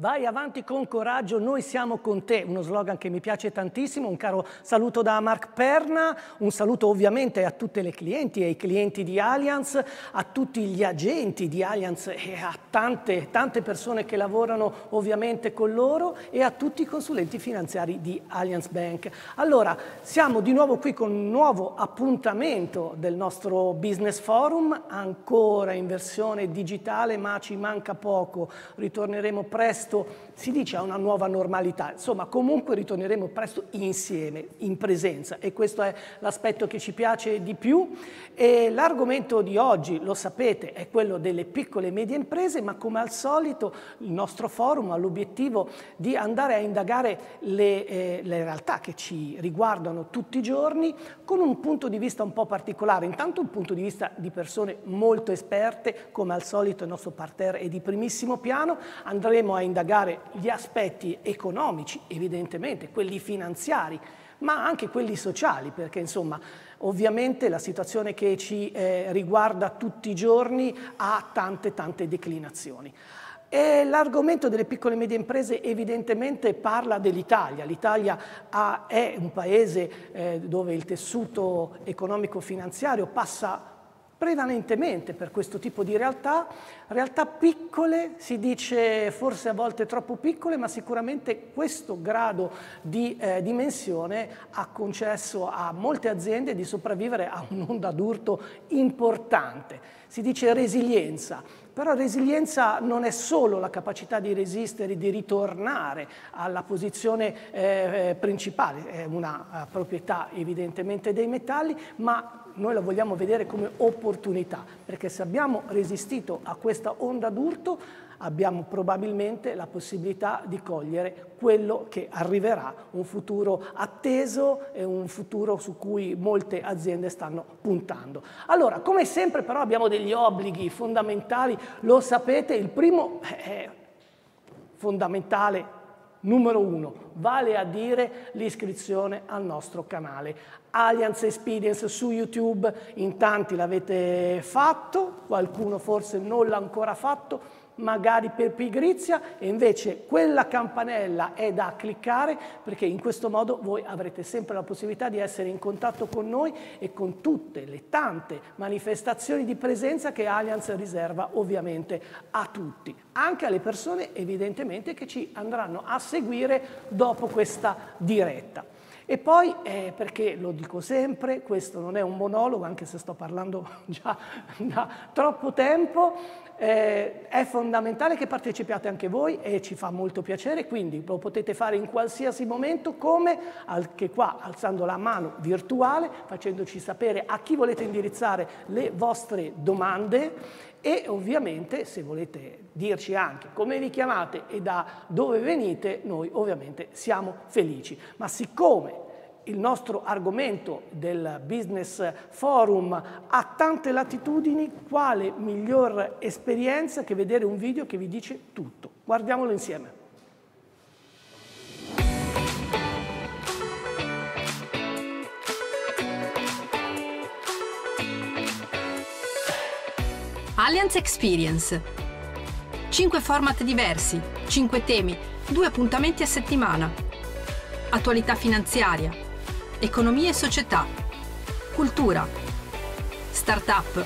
Vai avanti con coraggio, noi siamo con te, uno slogan che mi piace tantissimo, un caro saluto da Mark Perna, un saluto ovviamente a tutte le clienti e ai clienti di Allianz, a tutti gli agenti di Allianz e a tante, tante persone che lavorano ovviamente con loro e a tutti i consulenti finanziari di Allianz Bank. Allora, siamo di nuovo qui con un nuovo appuntamento del nostro Business Forum, ancora in versione digitale ma ci manca poco, ritorneremo presto presto, si dice a una nuova normalità, insomma comunque ritorneremo presto insieme, in presenza e questo è l'aspetto che ci piace di più. E l'argomento di oggi, lo sapete, è quello delle piccole e medie imprese, ma come al solito il nostro forum ha l'obiettivo di andare a indagare le, eh, le realtà che ci riguardano tutti i giorni con un punto di vista un po' particolare, intanto un punto di vista di persone molto esperte, come al solito il nostro parterre è di primissimo piano, andremo a indagare gli aspetti economici, evidentemente, quelli finanziari, ma anche quelli sociali, perché insomma ovviamente la situazione che ci eh, riguarda tutti i giorni ha tante tante declinazioni. L'argomento delle piccole e medie imprese evidentemente parla dell'Italia. L'Italia è un paese eh, dove il tessuto economico-finanziario passa prevalentemente per questo tipo di realtà, realtà piccole, si dice forse a volte troppo piccole, ma sicuramente questo grado di eh, dimensione ha concesso a molte aziende di sopravvivere a un'onda d'urto importante. Si dice resilienza, però resilienza non è solo la capacità di resistere, di ritornare alla posizione eh, principale, è una uh, proprietà evidentemente dei metalli, ma noi la vogliamo vedere come opportunità, perché se abbiamo resistito a questa onda d'urto abbiamo probabilmente la possibilità di cogliere quello che arriverà, un futuro atteso e un futuro su cui molte aziende stanno puntando. Allora, come sempre però abbiamo degli obblighi fondamentali, lo sapete, il primo è fondamentale numero uno, vale a dire l'iscrizione al nostro canale. Allianz Experience su YouTube, in tanti l'avete fatto, qualcuno forse non l'ha ancora fatto, magari per pigrizia e invece quella campanella è da cliccare perché in questo modo voi avrete sempre la possibilità di essere in contatto con noi e con tutte le tante manifestazioni di presenza che Allianz riserva ovviamente a tutti, anche alle persone evidentemente che ci andranno a seguire dopo questa diretta. E poi, eh, perché lo dico sempre, questo non è un monologo, anche se sto parlando già da troppo tempo, eh, è fondamentale che partecipiate anche voi e ci fa molto piacere, quindi lo potete fare in qualsiasi momento come anche qua alzando la mano virtuale, facendoci sapere a chi volete indirizzare le vostre domande e ovviamente se volete dirci anche come vi chiamate e da dove venite, noi ovviamente siamo felici. Ma siccome il nostro argomento del Business Forum ha tante latitudini, quale miglior esperienza che vedere un video che vi dice tutto? Guardiamolo insieme. Allianz Experience. 5 format diversi, 5 temi, 2 appuntamenti a settimana. Attualità finanziaria, economia e società, cultura, start-up,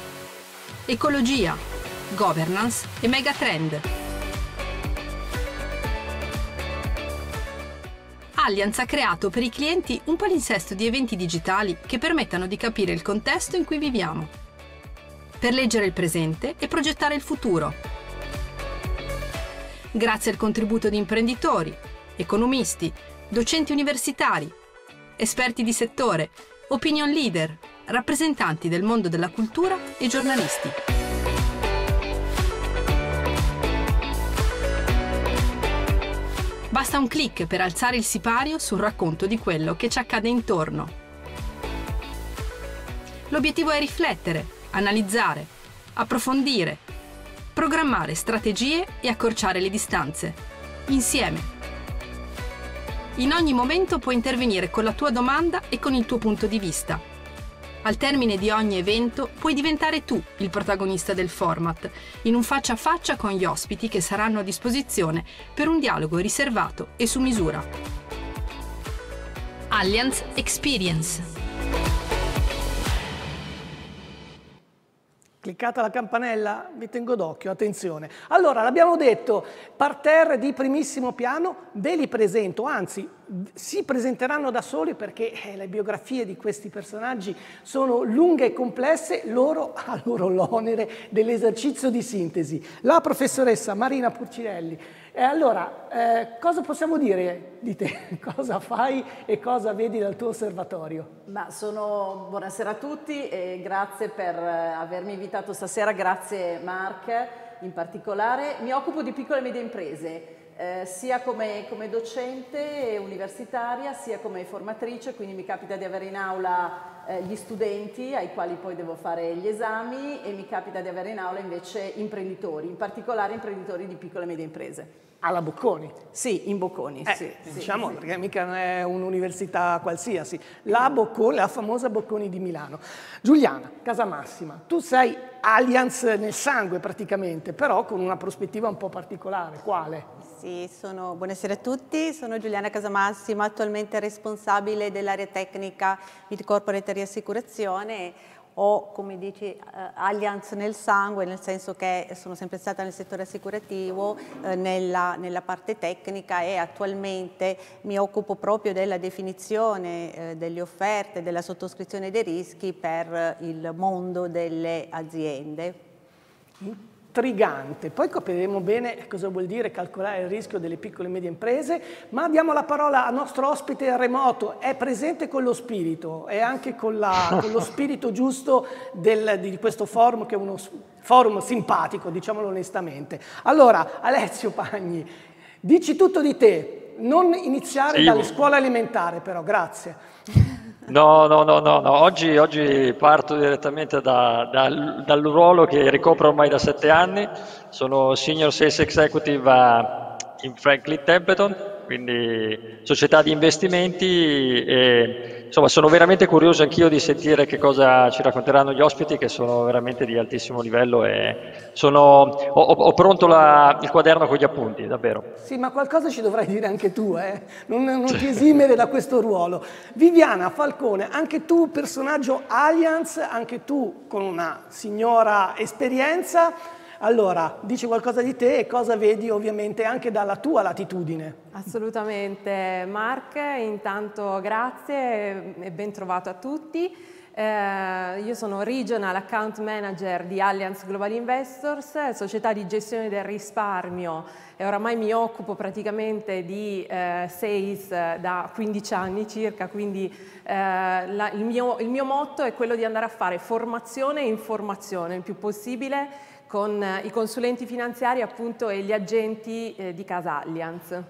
ecologia, governance e megatrend. Allianz ha creato per i clienti un palinsesto di eventi digitali che permettano di capire il contesto in cui viviamo per leggere il presente e progettare il futuro. Grazie al contributo di imprenditori, economisti, docenti universitari, esperti di settore, opinion leader, rappresentanti del mondo della cultura e giornalisti. Basta un clic per alzare il sipario sul racconto di quello che ci accade intorno. L'obiettivo è riflettere, analizzare, approfondire, programmare strategie e accorciare le distanze, insieme. In ogni momento puoi intervenire con la tua domanda e con il tuo punto di vista. Al termine di ogni evento puoi diventare tu il protagonista del format, in un faccia a faccia con gli ospiti che saranno a disposizione per un dialogo riservato e su misura. Allianz Experience Cliccate la campanella, vi tengo d'occhio, attenzione. Allora, l'abbiamo detto, parterre di primissimo piano, ve li presento, anzi, si presenteranno da soli perché eh, le biografie di questi personaggi sono lunghe e complesse, loro hanno loro l'onere dell'esercizio di sintesi. La professoressa Marina Purcinelli e allora, eh, cosa possiamo dire di te? Cosa fai e cosa vedi dal tuo osservatorio? Ma sono... Buonasera a tutti e grazie per eh, avermi invitato stasera, grazie Mark in particolare. Mi occupo di piccole e medie imprese, eh, sia come, come, docente universitaria, sia come formatrice, quindi mi capita di avere in aula eh, gli studenti ai quali poi devo fare gli esami e mi capita di avere in aula invece imprenditori, in particolare imprenditori di piccole e medie imprese. Alla Bocconi? Sì, in Bocconi, eh, sì, Diciamo, sì. perché mica non è un'università qualsiasi. La Bocconi, la famosa Bocconi di Milano. Giuliana, Casamassima, tu sei Allianz nel sangue praticamente, però con una prospettiva un po' particolare. Quale? Sì, sono... buonasera a tutti, sono Giuliana Casamassima, attualmente responsabile dell'area tecnica Mid Corporate Riassicurazione ho, come dici, eh, Allianz nel sangue, nel senso che sono sempre stata nel settore assicurativo, eh, nella, nella, parte tecnica e attualmente mi occupo proprio della definizione eh, delle offerte, della sottoscrizione dei rischi per il mondo delle aziende intrigante. Poi capiremo bene cosa vuol dire calcolare il rischio delle piccole e medie imprese, ma diamo la parola al nostro ospite remoto, è presente con lo spirito e anche con, la, con lo spirito giusto del, di questo forum che è uno forum simpatico, diciamolo onestamente. Allora, Alessio Pagni, dici tutto di te, non iniziare sì. dalle scuole elementari però, grazie. No, no, no, no, no. Oggi, oggi, parto direttamente da, da, dal ruolo che ricopro ormai da sette anni. Sono Senior Sales Executive in Franklin Templeton, quindi società di investimenti e insomma sono veramente curioso anch'io di sentire che cosa ci racconteranno gli ospiti che sono veramente di altissimo livello e sono, ho, ho, pronto la, il quaderno con gli appunti, davvero. Sì, ma qualcosa ci dovrai dire anche tu, eh? non, non ti esimere da questo ruolo. Viviana Falcone, anche tu personaggio Allianz, anche tu con una signora esperienza, allora, dici qualcosa di te e cosa vedi ovviamente anche dalla tua latitudine. Assolutamente Mark, intanto grazie e ben trovato a tutti. Eh, io sono Regional Account Manager di Allianz Global Investors, società di gestione del risparmio e oramai mi occupo praticamente di eh, sales da 15 anni circa, quindi eh, la, il, mio, il mio motto è quello di andare a fare formazione e informazione il più possibile con eh, i consulenti finanziari appunto e gli agenti eh, di Casa Allianz.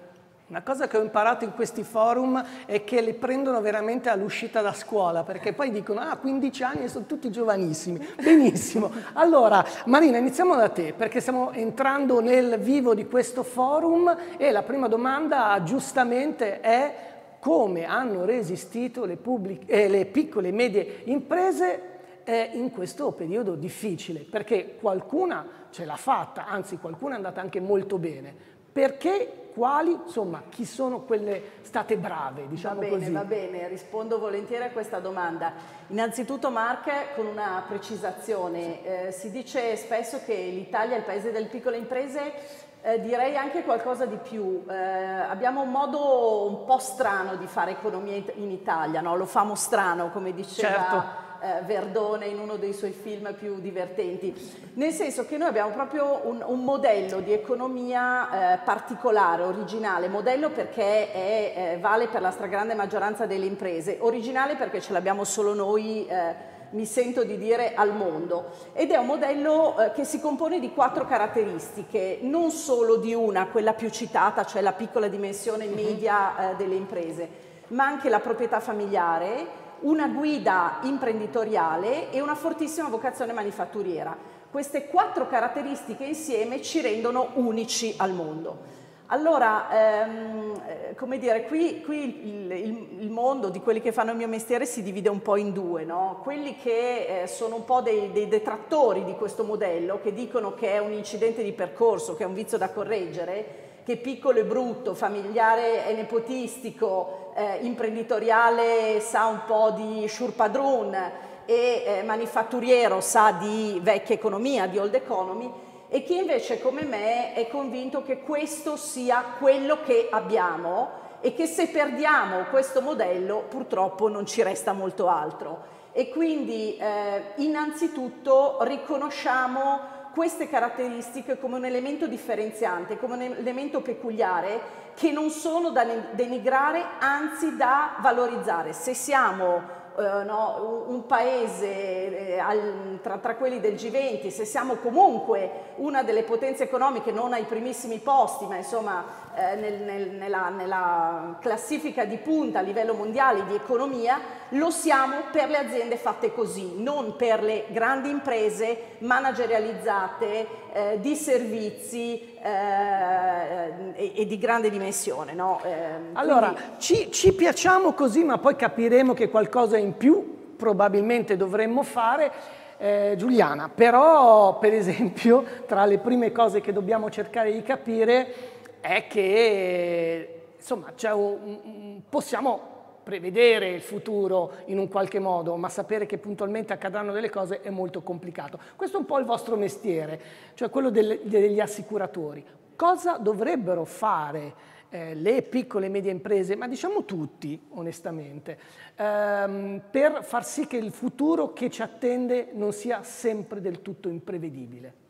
Una cosa che ho imparato in questi forum è che le prendono veramente all'uscita da scuola, perché poi dicono, ah, 15 anni e sono tutti giovanissimi. Benissimo. Allora, Marina, iniziamo da te, perché stiamo entrando nel vivo di questo forum e la prima domanda giustamente è come hanno resistito le, eh, le piccole e medie imprese è in questo periodo difficile, perché qualcuna ce l'ha fatta, anzi qualcuna è andata anche molto bene. Perché, quali, insomma, chi sono quelle state brave, diciamo va bene, così? Va bene, rispondo volentieri a questa domanda. Innanzitutto Mark, con una precisazione, eh, si dice spesso che l'Italia è il paese delle piccole imprese, eh, direi anche qualcosa di più. Eh, abbiamo un modo un po' strano di fare economia in Italia, no? lo famo strano, come diceva... Certo eh, Verdone in uno dei suoi film più divertenti, nel senso che noi abbiamo proprio un, un modello di economia eh, particolare, originale, modello perché è, eh, vale per la stragrande maggioranza delle imprese, originale perché ce l'abbiamo solo noi eh, mi sento di dire al mondo. Ed è un modello eh, che si compone di quattro caratteristiche, non solo di una, quella più citata, cioè la piccola dimensione mhm. media eh, delle imprese, ma anche la proprietà familiare, una guida imprenditoriale e una fortissima vocazione manifatturiera. Queste quattro caratteristiche insieme ci rendono unici al mondo. Allora, ehm, eh, come dire, qui, qui il, il, il, mondo di quelli che fanno il mio mestiere si divide un po' in due, no? Quelli che eh, sono un po' dei, dei, detrattori di questo modello, che dicono che è un incidente di percorso, che è un vizio da correggere, che piccolo e brutto, familiare e nepotistico, eh, imprenditoriale sa un po' di shurpadrun e eh, manifatturiero sa di vecchia economia, di old economy, e chi invece come me è convinto che questo sia quello che abbiamo e che se perdiamo questo modello purtroppo non ci resta molto altro. E quindi eh, innanzitutto riconosciamo queste caratteristiche come un elemento differenziante, come un elemento peculiare che non sono da denigrare, anzi da valorizzare. Se siamo eh, no, un, paese eh, al, tra, tra, quelli del G20, se siamo comunque una delle potenze economiche non ai primissimi posti, ma insomma eh, nel, nel, nella, nella classifica di punta a livello mondiale di economia, lo siamo per le aziende fatte così, non per le grandi imprese managerializzate eh, di servizi eh, e, e, di grande dimensione. No? Eh, allora, quindi... ci, ci piacciamo così, ma poi capiremo che qualcosa in più probabilmente dovremmo fare. Eh, Giuliana, però per esempio tra le prime cose che dobbiamo cercare di capire è che insomma un, possiamo prevedere il futuro in un qualche modo, ma sapere che puntualmente accadranno delle cose è molto complicato. Questo è un po' il vostro mestiere, cioè quello del, degli assicuratori. Cosa dovrebbero fare eh, le piccole e medie imprese, ma diciamo tutti onestamente, ehm, per far sì che il futuro che ci attende non sia sempre del tutto imprevedibile?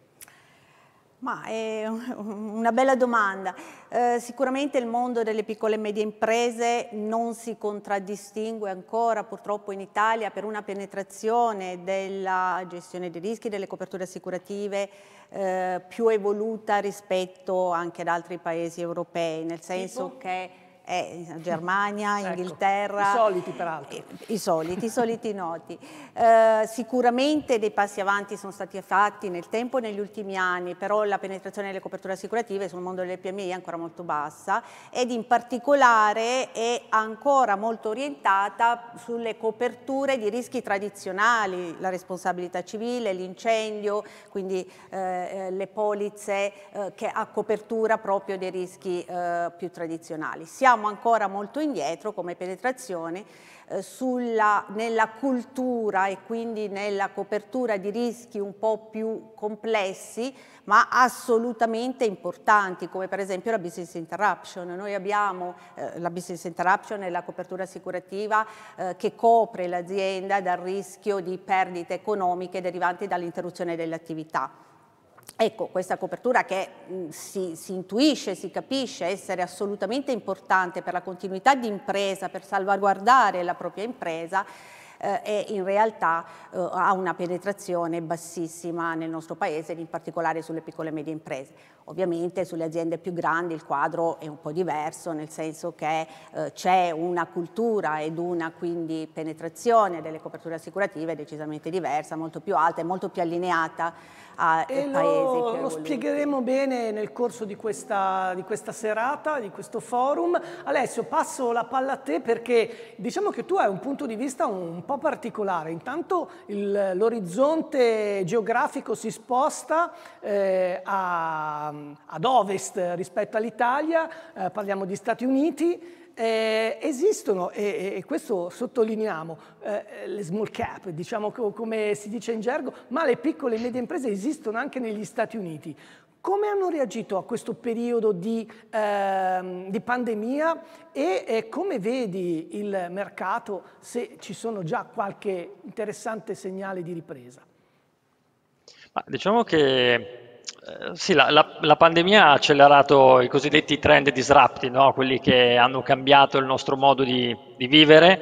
Ma è una bella domanda. Eh, sicuramente il mondo delle piccole e medie imprese non si contraddistingue ancora purtroppo in Italia per una penetrazione della gestione dei rischi, delle coperture assicurative eh, più evoluta rispetto anche ad altri paesi europei, nel senso tipo? che eh, Germania, ecco, Inghilterra. I soliti peraltro. I, i soliti, i soliti noti. Eh, sicuramente dei passi avanti sono stati fatti nel tempo e negli ultimi anni, però la penetrazione delle coperture assicurative sul mondo delle PMI è ancora molto bassa ed in particolare è ancora molto orientata sulle coperture di rischi tradizionali, la responsabilità civile, l'incendio, quindi eh, eh le polizze eh, che ha copertura proprio dei rischi eh, più tradizionali. Siamo siamo ancora molto indietro come penetrazione eh, sulla, nella cultura e quindi nella copertura di rischi un po' più complessi ma assolutamente importanti come per esempio la business interruption. Noi abbiamo eh, la business interruption e la copertura assicurativa eh, che copre l'azienda dal rischio di perdite economiche derivanti dall'interruzione delle attività. Ecco, questa copertura che mh, si, si, intuisce, si capisce essere assolutamente importante per la continuità di impresa, per salvaguardare la propria impresa, eh, e in realtà eh, ha una penetrazione bassissima nel nostro paese, in particolare sulle piccole e medie imprese. Ovviamente sulle aziende più grandi il quadro è un po' diverso, nel senso che eh, c'è una cultura ed una quindi penetrazione delle coperture assicurative decisamente diversa, molto più alta e molto più allineata a e paesi lo, Lo spiegheremo bene nel corso di questa, di questa serata, di questo forum. Alessio, passo la palla a te perché diciamo che tu hai un punto di vista un po' particolare. Intanto l'orizzonte geografico si sposta eh, a ad ovest rispetto all'Italia, eh, parliamo di Stati Uniti, eh, esistono, e, e, questo sottolineiamo, eh, le small cap, diciamo come si dice in gergo, ma le piccole e medie imprese esistono anche negli Stati Uniti. Come hanno reagito a questo periodo di, eh, di pandemia e come vedi il mercato se ci sono già qualche interessante segnale di ripresa? Ma diciamo che sì, la, la, la, pandemia ha accelerato i cosiddetti trend disrupti, no? quelli che hanno cambiato il nostro modo di, di, vivere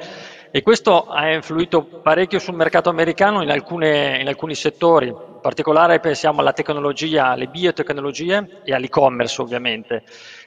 e questo ha influito parecchio sul mercato americano in, alcune, in alcuni settori, in particolare pensiamo alla tecnologia, alle biotecnologie e all'e-commerce ovviamente.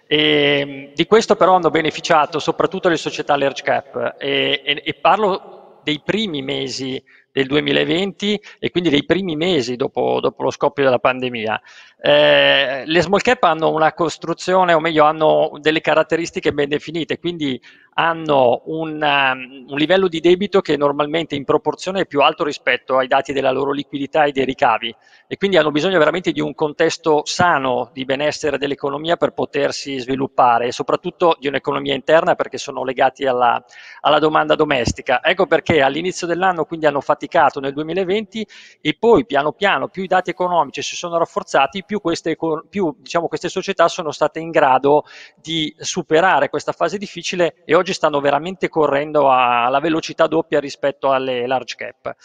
E, di questo però hanno beneficiato soprattutto le società large cap e, e, e parlo dei primi mesi del 2020 e quindi dei primi mesi dopo, dopo lo scoppio della pandemia. Eh, le small cap hanno una costruzione, o meglio, hanno delle caratteristiche ben definite, quindi hanno un, um, un, livello di debito che normalmente in proporzione è più alto rispetto ai dati della loro liquidità e dei ricavi e quindi hanno bisogno veramente di un contesto sano di benessere dell'economia per potersi sviluppare e soprattutto di un'economia interna perché sono legati alla, alla domanda domestica. Ecco perché all'inizio dell'anno quindi hanno faticato nel 2020 e poi piano piano più i dati economici si sono rafforzati più queste, più, diciamo, queste società sono state in grado di superare questa fase difficile e oggi stanno veramente correndo alla velocità doppia rispetto alle large cap.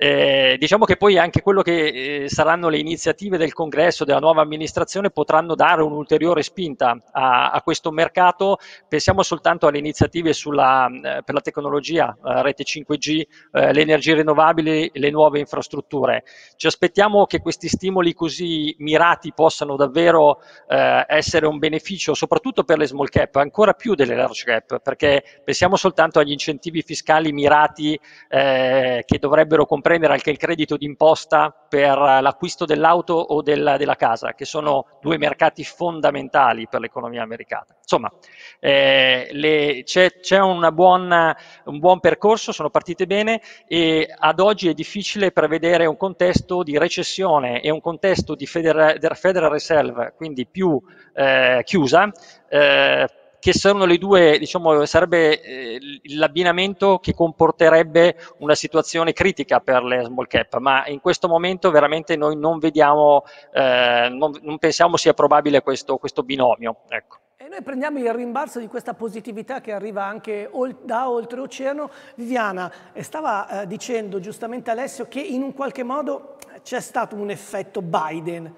Eh, diciamo che poi anche quello che eh, saranno le iniziative del congresso, della nuova amministrazione, potranno dare un'ulteriore spinta a, a questo mercato. Pensiamo soltanto alle iniziative sulla, eh, per la tecnologia, la rete 5G, eh, le energie rinnovabili, le nuove infrastrutture. Ci aspettiamo che questi stimoli così mirati possano davvero eh, essere un beneficio, soprattutto per le small cap, ancora più delle large cap, perché pensiamo soltanto agli incentivi fiscali mirati eh, che dovrebbero comprare prendere anche il credito d'imposta per l'acquisto dell'auto o del, della casa, che sono due mercati fondamentali per l'economia americana. Insomma, eh, c'è, un buon percorso, sono partite bene e ad oggi è difficile prevedere un contesto di recessione e un contesto di Federal, Federal Reserve, quindi più eh, chiusa, eh, che sono le due, diciamo, sarebbe eh, l'abbinamento che comporterebbe una situazione critica per le small cap, ma in questo momento veramente noi non vediamo, eh, non, non, pensiamo sia probabile questo, questo binomio. Ecco. E noi prendiamo il rimbalzo di questa positività che arriva anche da oltreoceano. Viviana, stava eh, dicendo giustamente Alessio che in un qualche modo c'è stato un effetto Biden.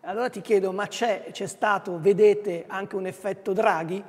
Allora ti chiedo, ma c'è, c'è stato, vedete, anche un effetto Draghi?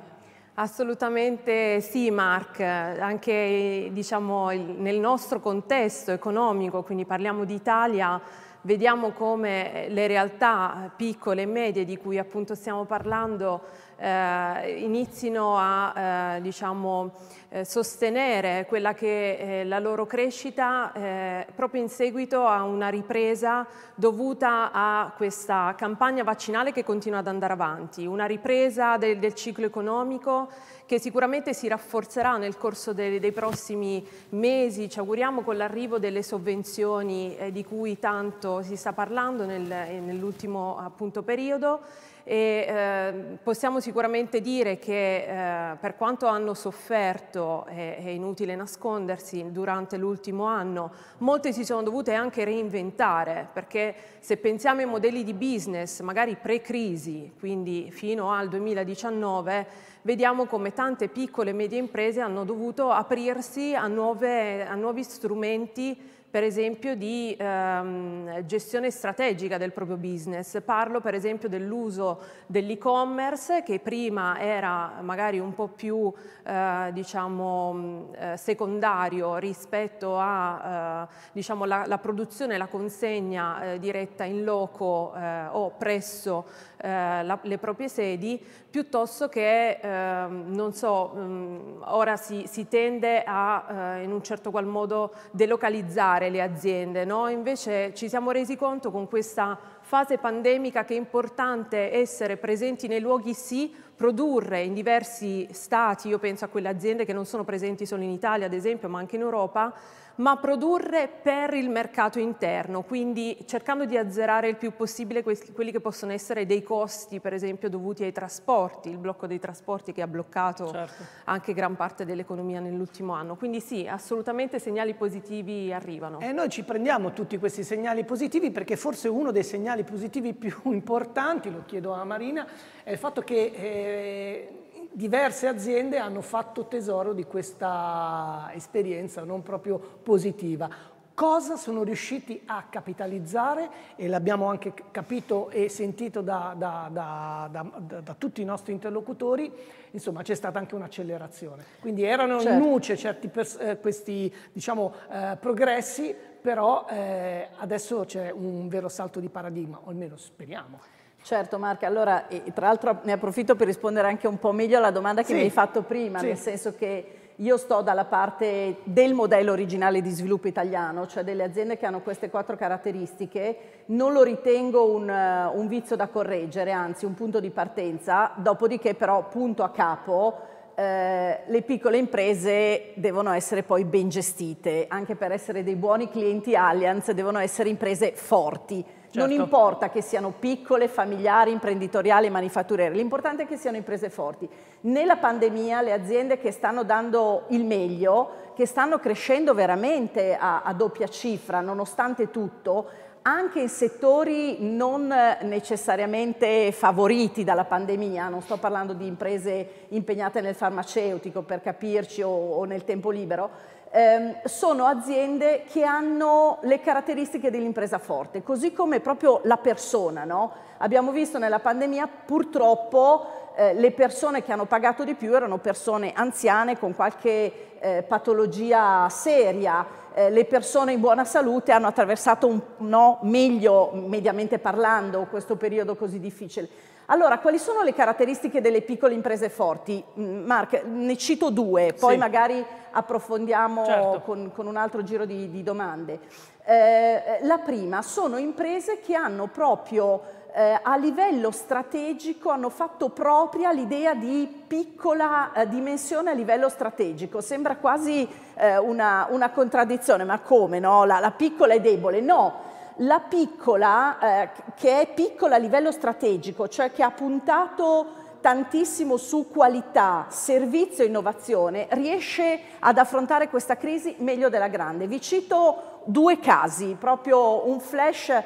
Assolutamente sì Mark, anche diciamo, nel nostro contesto economico, quindi parliamo di Italia, vediamo come le realtà piccole e medie di cui appunto stiamo parlando eh, inizino a eh, diciamo, eh, sostenere quella che è la loro crescita eh, proprio in seguito a una ripresa dovuta a questa campagna vaccinale che continua ad andare avanti, una ripresa del, del ciclo economico che sicuramente si rafforzerà nel corso dei, dei prossimi mesi, ci auguriamo con l'arrivo delle sovvenzioni eh, di cui tanto si sta parlando nel, nell'ultimo appunto periodo e eh, possiamo sicuramente dire che eh, per quanto hanno sofferto, è, è inutile nascondersi, durante l'ultimo anno, molte si sono dovute anche reinventare, perché se pensiamo ai modelli di business, magari pre-crisi, quindi fino al 2019, vediamo come tante piccole e medie imprese hanno dovuto aprirsi a, nuove, a nuovi strumenti per esempio di ehm, gestione strategica del proprio business. Parlo per esempio dell'uso dell'e-commerce che prima era magari un po' più eh, diciamo, eh, secondario rispetto a eh, diciamo, produzione e la consegna eh, diretta in loco eh, o presso eh, la, le proprie sedi, piuttosto che, eh, non so, mh, mm, ora si, si, tende a eh, in un certo qual modo delocalizzare le aziende, no? invece ci siamo resi conto con questa fase pandemica che è importante essere presenti nei luoghi sì, produrre in diversi stati, io penso a quelle aziende che non sono presenti solo in Italia ad esempio, ma anche in Europa, ma produrre per il mercato interno, quindi cercando di azzerare il più possibile quelli che possono essere dei costi, per esempio, dovuti ai trasporti, il blocco dei trasporti che ha bloccato certo. anche gran parte dell'economia nell'ultimo anno. Quindi sì, assolutamente segnali positivi arrivano. E noi ci prendiamo tutti questi segnali positivi perché forse uno dei segnali positivi più importanti, lo chiedo a Marina, è il fatto che eh, diverse aziende hanno fatto tesoro di questa esperienza non proprio positiva. Cosa sono riusciti a capitalizzare e l'abbiamo anche capito e sentito da, da, da, da, tutti i nostri interlocutori, insomma c'è stata anche un'accelerazione. Quindi erano certo. in nuce certi eh, questi diciamo, eh, progressi, però eh, adesso c'è un vero salto di paradigma, o almeno speriamo. Certo Marca, allora tra l'altro ne approfitto per rispondere anche un po' meglio alla domanda che sì. mi hai fatto prima, sì. nel senso che io sto dalla parte del modello originale di sviluppo italiano, cioè delle aziende che hanno queste quattro caratteristiche, non lo ritengo un, un vizio da correggere, anzi un punto di partenza, dopodiché però punto a capo eh, le piccole imprese devono essere poi ben gestite, anche per essere dei buoni clienti Allianz devono essere imprese forti. Certo. Non importa che siano piccole, familiari, imprenditoriali, manifatturiere, l'importante è che siano imprese forti. Nella pandemia le aziende che stanno dando il meglio, che stanno crescendo veramente a, a doppia cifra, nonostante tutto, anche in settori non necessariamente favoriti dalla pandemia, non sto parlando di imprese impegnate nel farmaceutico per capirci o, o nel tempo libero, ehm, sono aziende che hanno le caratteristiche dell'impresa forte, così come proprio la persona. No? Abbiamo visto nella pandemia purtroppo eh, le persone che hanno pagato di più erano persone anziane con qualche eh, patologia seria, eh, le persone in buona salute hanno attraversato un, no, meglio, mediamente parlando, questo periodo così difficile. Allora, quali sono le caratteristiche delle piccole imprese forti? Mm, Mark, ne cito due, poi sì. magari approfondiamo certo. con, con, un altro giro di, di domande. Eh, la prima, sono imprese che hanno proprio eh, a livello strategico hanno fatto propria l'idea di piccola eh, dimensione a livello strategico. Sembra quasi eh, una, una, contraddizione, ma come no? La, la, piccola è debole? No, la piccola, eh, che è piccola a livello strategico, cioè che ha puntato tantissimo su qualità, servizio e innovazione, riesce ad affrontare questa crisi meglio della grande. Vi cito due casi, proprio un flash eh,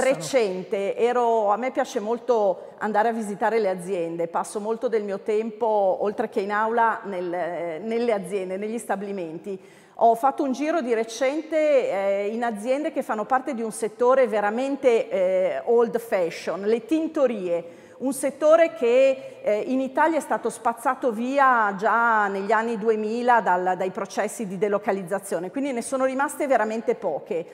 recente. Ero, a me piace molto andare a visitare le aziende, passo molto del mio tempo, oltre che in aula, nel, eh, nelle aziende, negli stabilimenti. Ho fatto un giro di recente eh, in aziende che fanno parte di un settore veramente eh, old fashion, le tintorie un settore che eh, in Italia è stato spazzato via già negli anni 2000 dal, dai processi di delocalizzazione, quindi ne sono rimaste veramente poche.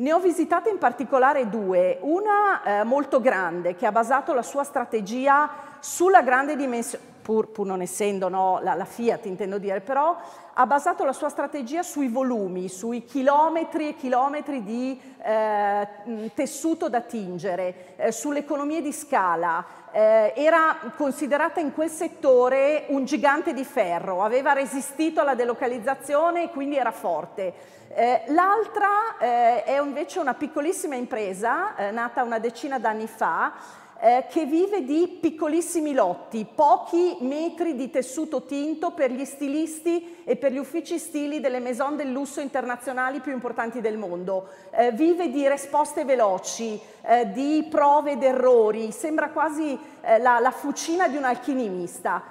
Ne ho visitate in particolare due, una eh, molto grande che ha basato la sua strategia sulla grande dimensione, pur, pur non essendo no, la, la, Fiat intendo dire, però ha basato la sua strategia sui volumi, sui chilometri e chilometri di eh, tessuto da tingere, eh, sulle economie di scala, eh, era considerata in quel settore un gigante di ferro, aveva resistito alla delocalizzazione e quindi era forte. Eh, l'altra eh, è invece una piccolissima impresa, eh, nata una decina d'anni fa, eh, che vive di piccolissimi lotti, pochi metri di tessuto tinto per gli stilisti e per gli uffici stili delle maison del lusso internazionali più importanti del mondo. Eh, vive di risposte veloci, eh, di prove ed errori, sembra quasi la, la, fucina di un alchimista.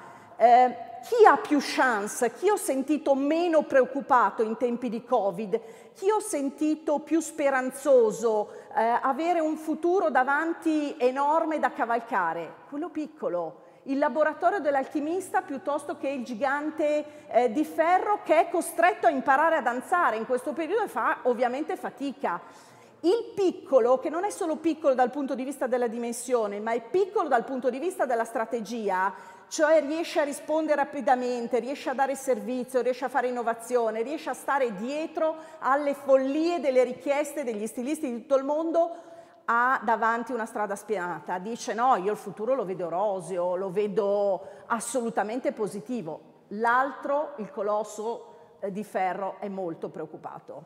Chi ha più chance, chi ho sentito meno preoccupato in tempi di Covid, chi ho sentito più speranzoso, eh, avere un futuro davanti enorme da cavalcare? Quello piccolo, il laboratorio dell'alchimista piuttosto che il gigante eh, di ferro che è costretto a imparare a danzare in questo periodo e fa ovviamente fatica. Il piccolo, che non è solo piccolo dal punto di vista della dimensione, ma è piccolo dal punto di vista della strategia, cioè riesce a rispondere rapidamente, riesce a dare servizio, riesce a fare innovazione, riesce a stare dietro alle follie delle richieste degli stilisti di tutto il mondo, ha davanti una strada spianata. Dice no, io il futuro lo vedo roseo, lo vedo assolutamente positivo. L'altro, il colosso eh, di ferro, è molto preoccupato.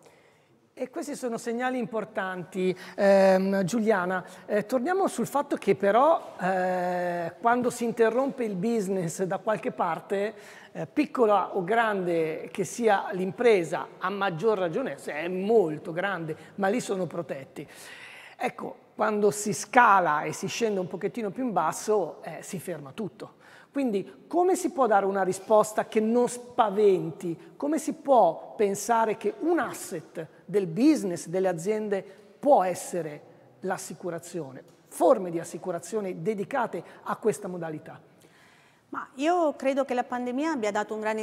E questi sono segnali importanti. Eh, Giuliana, eh, torniamo sul fatto che però eh, quando si interrompe il business da qualche parte, eh, piccola o grande che sia l'impresa, a maggior ragione, se è molto grande, ma lì sono protetti. Ecco, quando si scala e si scende un pochettino più in basso, eh, si ferma tutto. Quindi come si può dare una risposta che non spaventi? Come si può pensare che un asset del business delle aziende può essere l'assicurazione? Forme di assicurazione dedicate a questa modalità? Ma io credo che la pandemia abbia dato un grande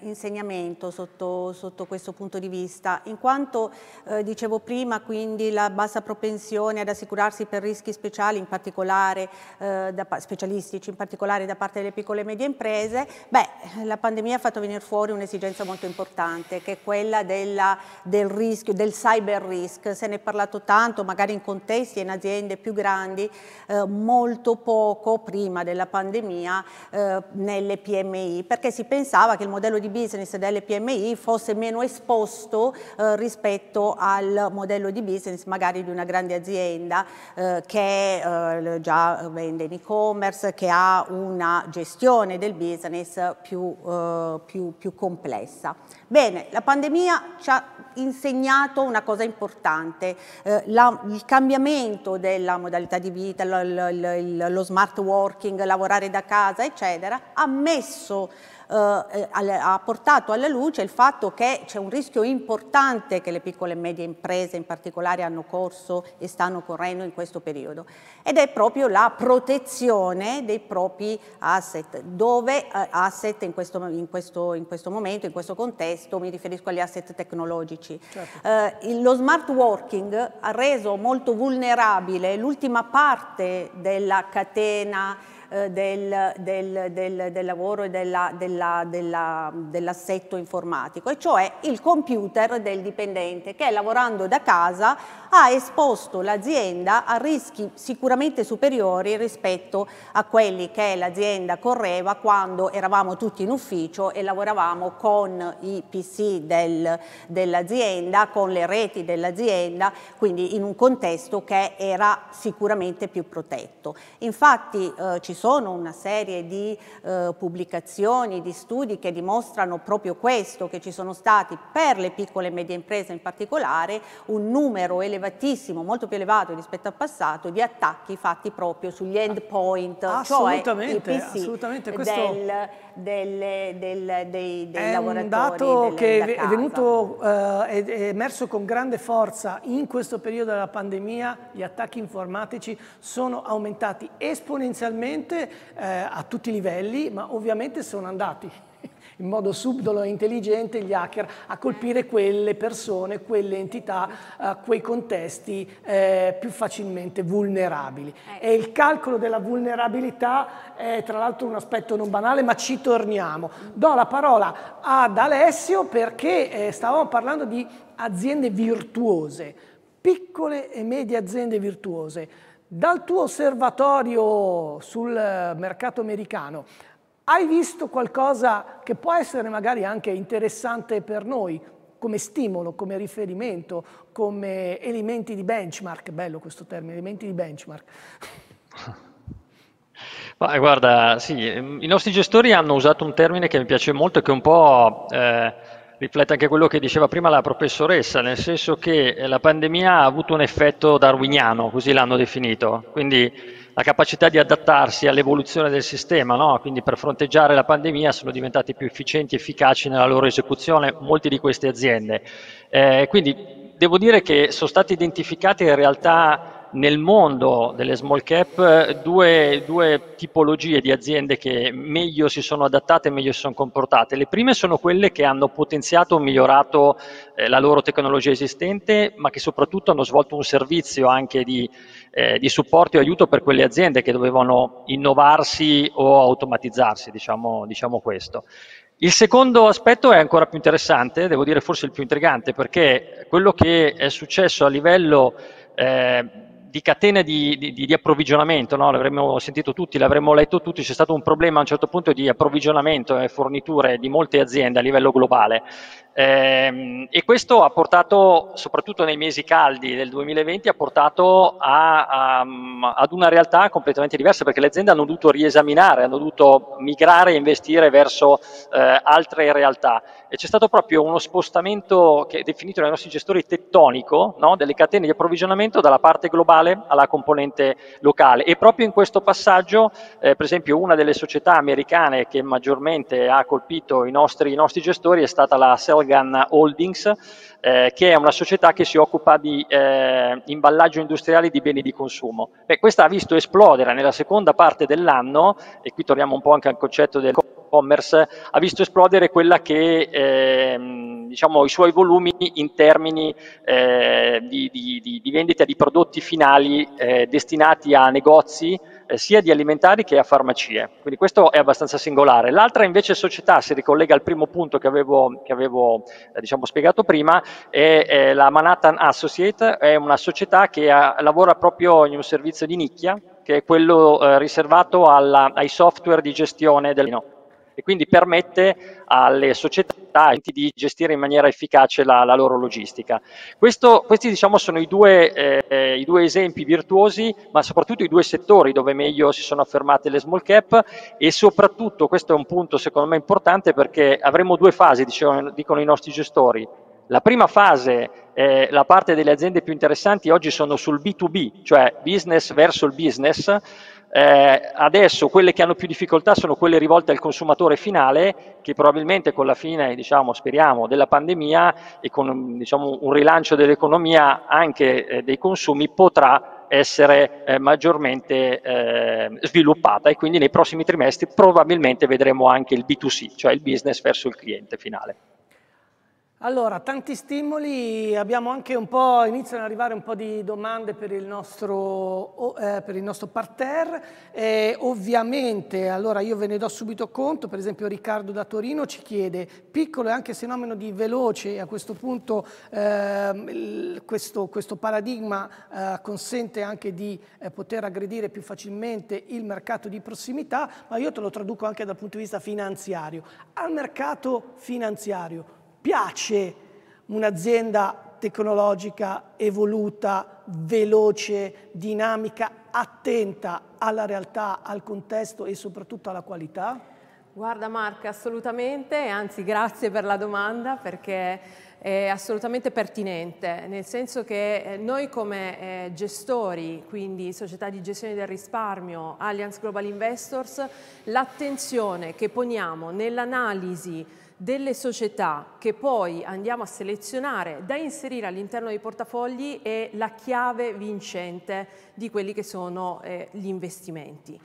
insegnamento sotto, sotto questo punto di vista, in quanto, eh, dicevo prima, quindi la bassa propensione ad assicurarsi per rischi speciali, in particolare eh, da, specialistici, in particolare da parte delle piccole e medie imprese, beh, la pandemia ha fatto venire fuori un'esigenza molto importante, che è quella della, del rischio, del cyber risk. Se ne è parlato tanto, magari in contesti e in aziende più grandi, eh, molto poco prima della pandemia, eh, nelle PMI, perché si pensava che il modello di business delle PMI fosse meno esposto eh, rispetto al modello di business magari di una grande azienda eh, che eh, già vende in e-commerce, che ha una gestione del business più, eh, più, più complessa. Bene, la pandemia ci ha insegnato una cosa importante, eh, la, il cambiamento della modalità di vita, lo, lo, lo smart working, lavorare da casa, eccetera, ha messo ha portato alla luce il fatto che c'è un rischio importante che le piccole e medie imprese in particolare hanno corso e stanno correndo in questo periodo ed è proprio la protezione dei propri asset, dove eh, asset in questo, in, questo, in questo, momento, in questo contesto, mi riferisco agli asset tecnologici. Certo. Eh, lo smart working ha reso molto vulnerabile l'ultima parte della catena eh, del, del, del, del, lavoro e dell'assetto informatico, e cioè il computer del dipendente che lavorando da casa ha esposto l'azienda a rischi sicuramente superiori rispetto a quelli che l'azienda correva quando eravamo tutti in ufficio e lavoravamo con i PC del, dell'azienda, con le reti dell'azienda, quindi in un contesto che era sicuramente più protetto. Infatti eh, ci sono sono una serie di eh, pubblicazioni, di studi che dimostrano proprio questo, che ci sono stati per le piccole e medie imprese in particolare un numero elevatissimo, molto più elevato rispetto al passato, di attacchi fatti proprio sugli endpoint, assolutamente, cioè i PC assolutamente. Questo del, delle, del, dei, dei è lavoratori. È un dato che è venuto, uh, è, è emerso con grande forza in questo periodo della pandemia, gli attacchi informatici sono aumentati esponenzialmente ovviamente eh, a tutti i livelli, ma ovviamente sono andati in modo subdolo e intelligente gli hacker a colpire quelle persone, quelle entità, eh, quei contesti eh, più facilmente vulnerabili. Ecco. E il calcolo della vulnerabilità è tra l'altro un aspetto non banale, ma ci torniamo. Do la parola ad Alessio perché eh, stavamo parlando di aziende virtuose, piccole e medie aziende virtuose. Dal tuo osservatorio sul mercato americano, hai visto qualcosa che può essere magari anche interessante per noi, come stimolo, come riferimento, come elementi di benchmark? Bello questo termine, elementi di benchmark. Ma, guarda, sì, i nostri gestori hanno usato un termine che mi piace molto e che un po' eh, riflette anche quello che diceva prima la professoressa, nel senso che la pandemia ha avuto un effetto darwiniano, così l'hanno definito, quindi la capacità di adattarsi all'evoluzione del sistema, no? quindi per fronteggiare la pandemia sono diventati più efficienti e efficaci nella loro esecuzione molti di queste aziende. Eh, quindi devo dire che sono state identificate in realtà nel mondo delle small cap due, due, tipologie di aziende che meglio si sono adattate e meglio si sono comportate. Le prime sono quelle che hanno potenziato o migliorato eh, la loro tecnologia esistente, ma che soprattutto hanno svolto un servizio anche di, eh, di supporto e aiuto per quelle aziende che dovevano innovarsi o automatizzarsi, diciamo, diciamo questo. Il secondo aspetto è ancora più interessante, devo dire forse il più intrigante, perché quello che è successo a livello eh, di catene di, di, di approvvigionamento, no? l'avremmo sentito tutti, l'avremmo letto tutti, c'è stato un problema a un certo punto di approvvigionamento e forniture di molte aziende a livello globale e questo ha portato, soprattutto nei mesi caldi del 2020, ha portato a, a, ad una realtà completamente diversa perché le aziende hanno dovuto riesaminare, hanno dovuto migrare e investire verso eh, altre realtà e c'è stato proprio uno spostamento che è definito dai nostri gestori tettonico no? delle catene di approvvigionamento dalla parte globale alla componente locale e proprio in questo passaggio eh, per esempio una delle società americane che maggiormente ha colpito i nostri, i nostri gestori è stata la Selgan Holdings eh, che è una società che si occupa di eh, imballaggio industriale di beni di consumo. Beh, questa ha visto esplodere nella seconda parte dell'anno, e qui torniamo un po' anche al concetto del e-commerce, ha visto esplodere quella che ehm, diciamo, i suoi volumi in termini eh, di, di, di, vendita di prodotti finali eh, destinati a negozi eh, sia di alimentari che a farmacie. Quindi questo è abbastanza singolare. L'altra invece società, si ricollega al primo punto che avevo, che avevo eh, diciamo, spiegato prima, è, è, la Manhattan Associate, è una società che ha, lavora proprio in un servizio di nicchia, che è quello eh, riservato alla, ai software di gestione del e quindi permette alle società di gestire in maniera efficace la, la loro logistica. Questo, questi diciamo, sono i due, eh, i due, esempi virtuosi, ma soprattutto i due settori dove meglio si sono affermate le small cap e soprattutto, questo è un punto secondo me importante perché avremo due fasi, dicevano, dicono i nostri gestori. La prima fase, eh, la parte delle aziende più interessanti oggi sono sul B2B, cioè business verso il business, eh, adesso quelle che hanno più difficoltà sono quelle rivolte al consumatore finale che probabilmente con la fine, diciamo, speriamo, della pandemia e con diciamo, un rilancio dell'economia anche eh, dei consumi potrà essere eh, maggiormente eh, sviluppata e quindi nei prossimi trimestri probabilmente vedremo anche il B2C, cioè il business verso il cliente finale. Allora, tanti stimoli, abbiamo anche un po', iniziano ad arrivare un po' di domande per il nostro, eh, per il nostro parterre. Eh, ovviamente, allora io ve ne do subito conto, per esempio Riccardo da Torino ci chiede, piccolo e anche fenomeno di veloce, a questo punto eh, questo, questo, paradigma eh, consente anche di eh, poter aggredire più facilmente il mercato di prossimità, ma io te lo traduco anche dal punto di vista finanziario. Al mercato finanziario, piace un'azienda tecnologica evoluta, veloce, dinamica, attenta alla realtà, al contesto e soprattutto alla qualità? Guarda Marca, assolutamente, anzi grazie per la domanda perché è assolutamente pertinente, nel senso che eh, noi come eh, gestori, quindi società di gestione del risparmio, Allianz Global Investors, l'attenzione che poniamo nell'analisi delle società che poi andiamo a selezionare da inserire all'interno dei portafogli è la chiave vincente di quelli che sono eh, gli investimenti.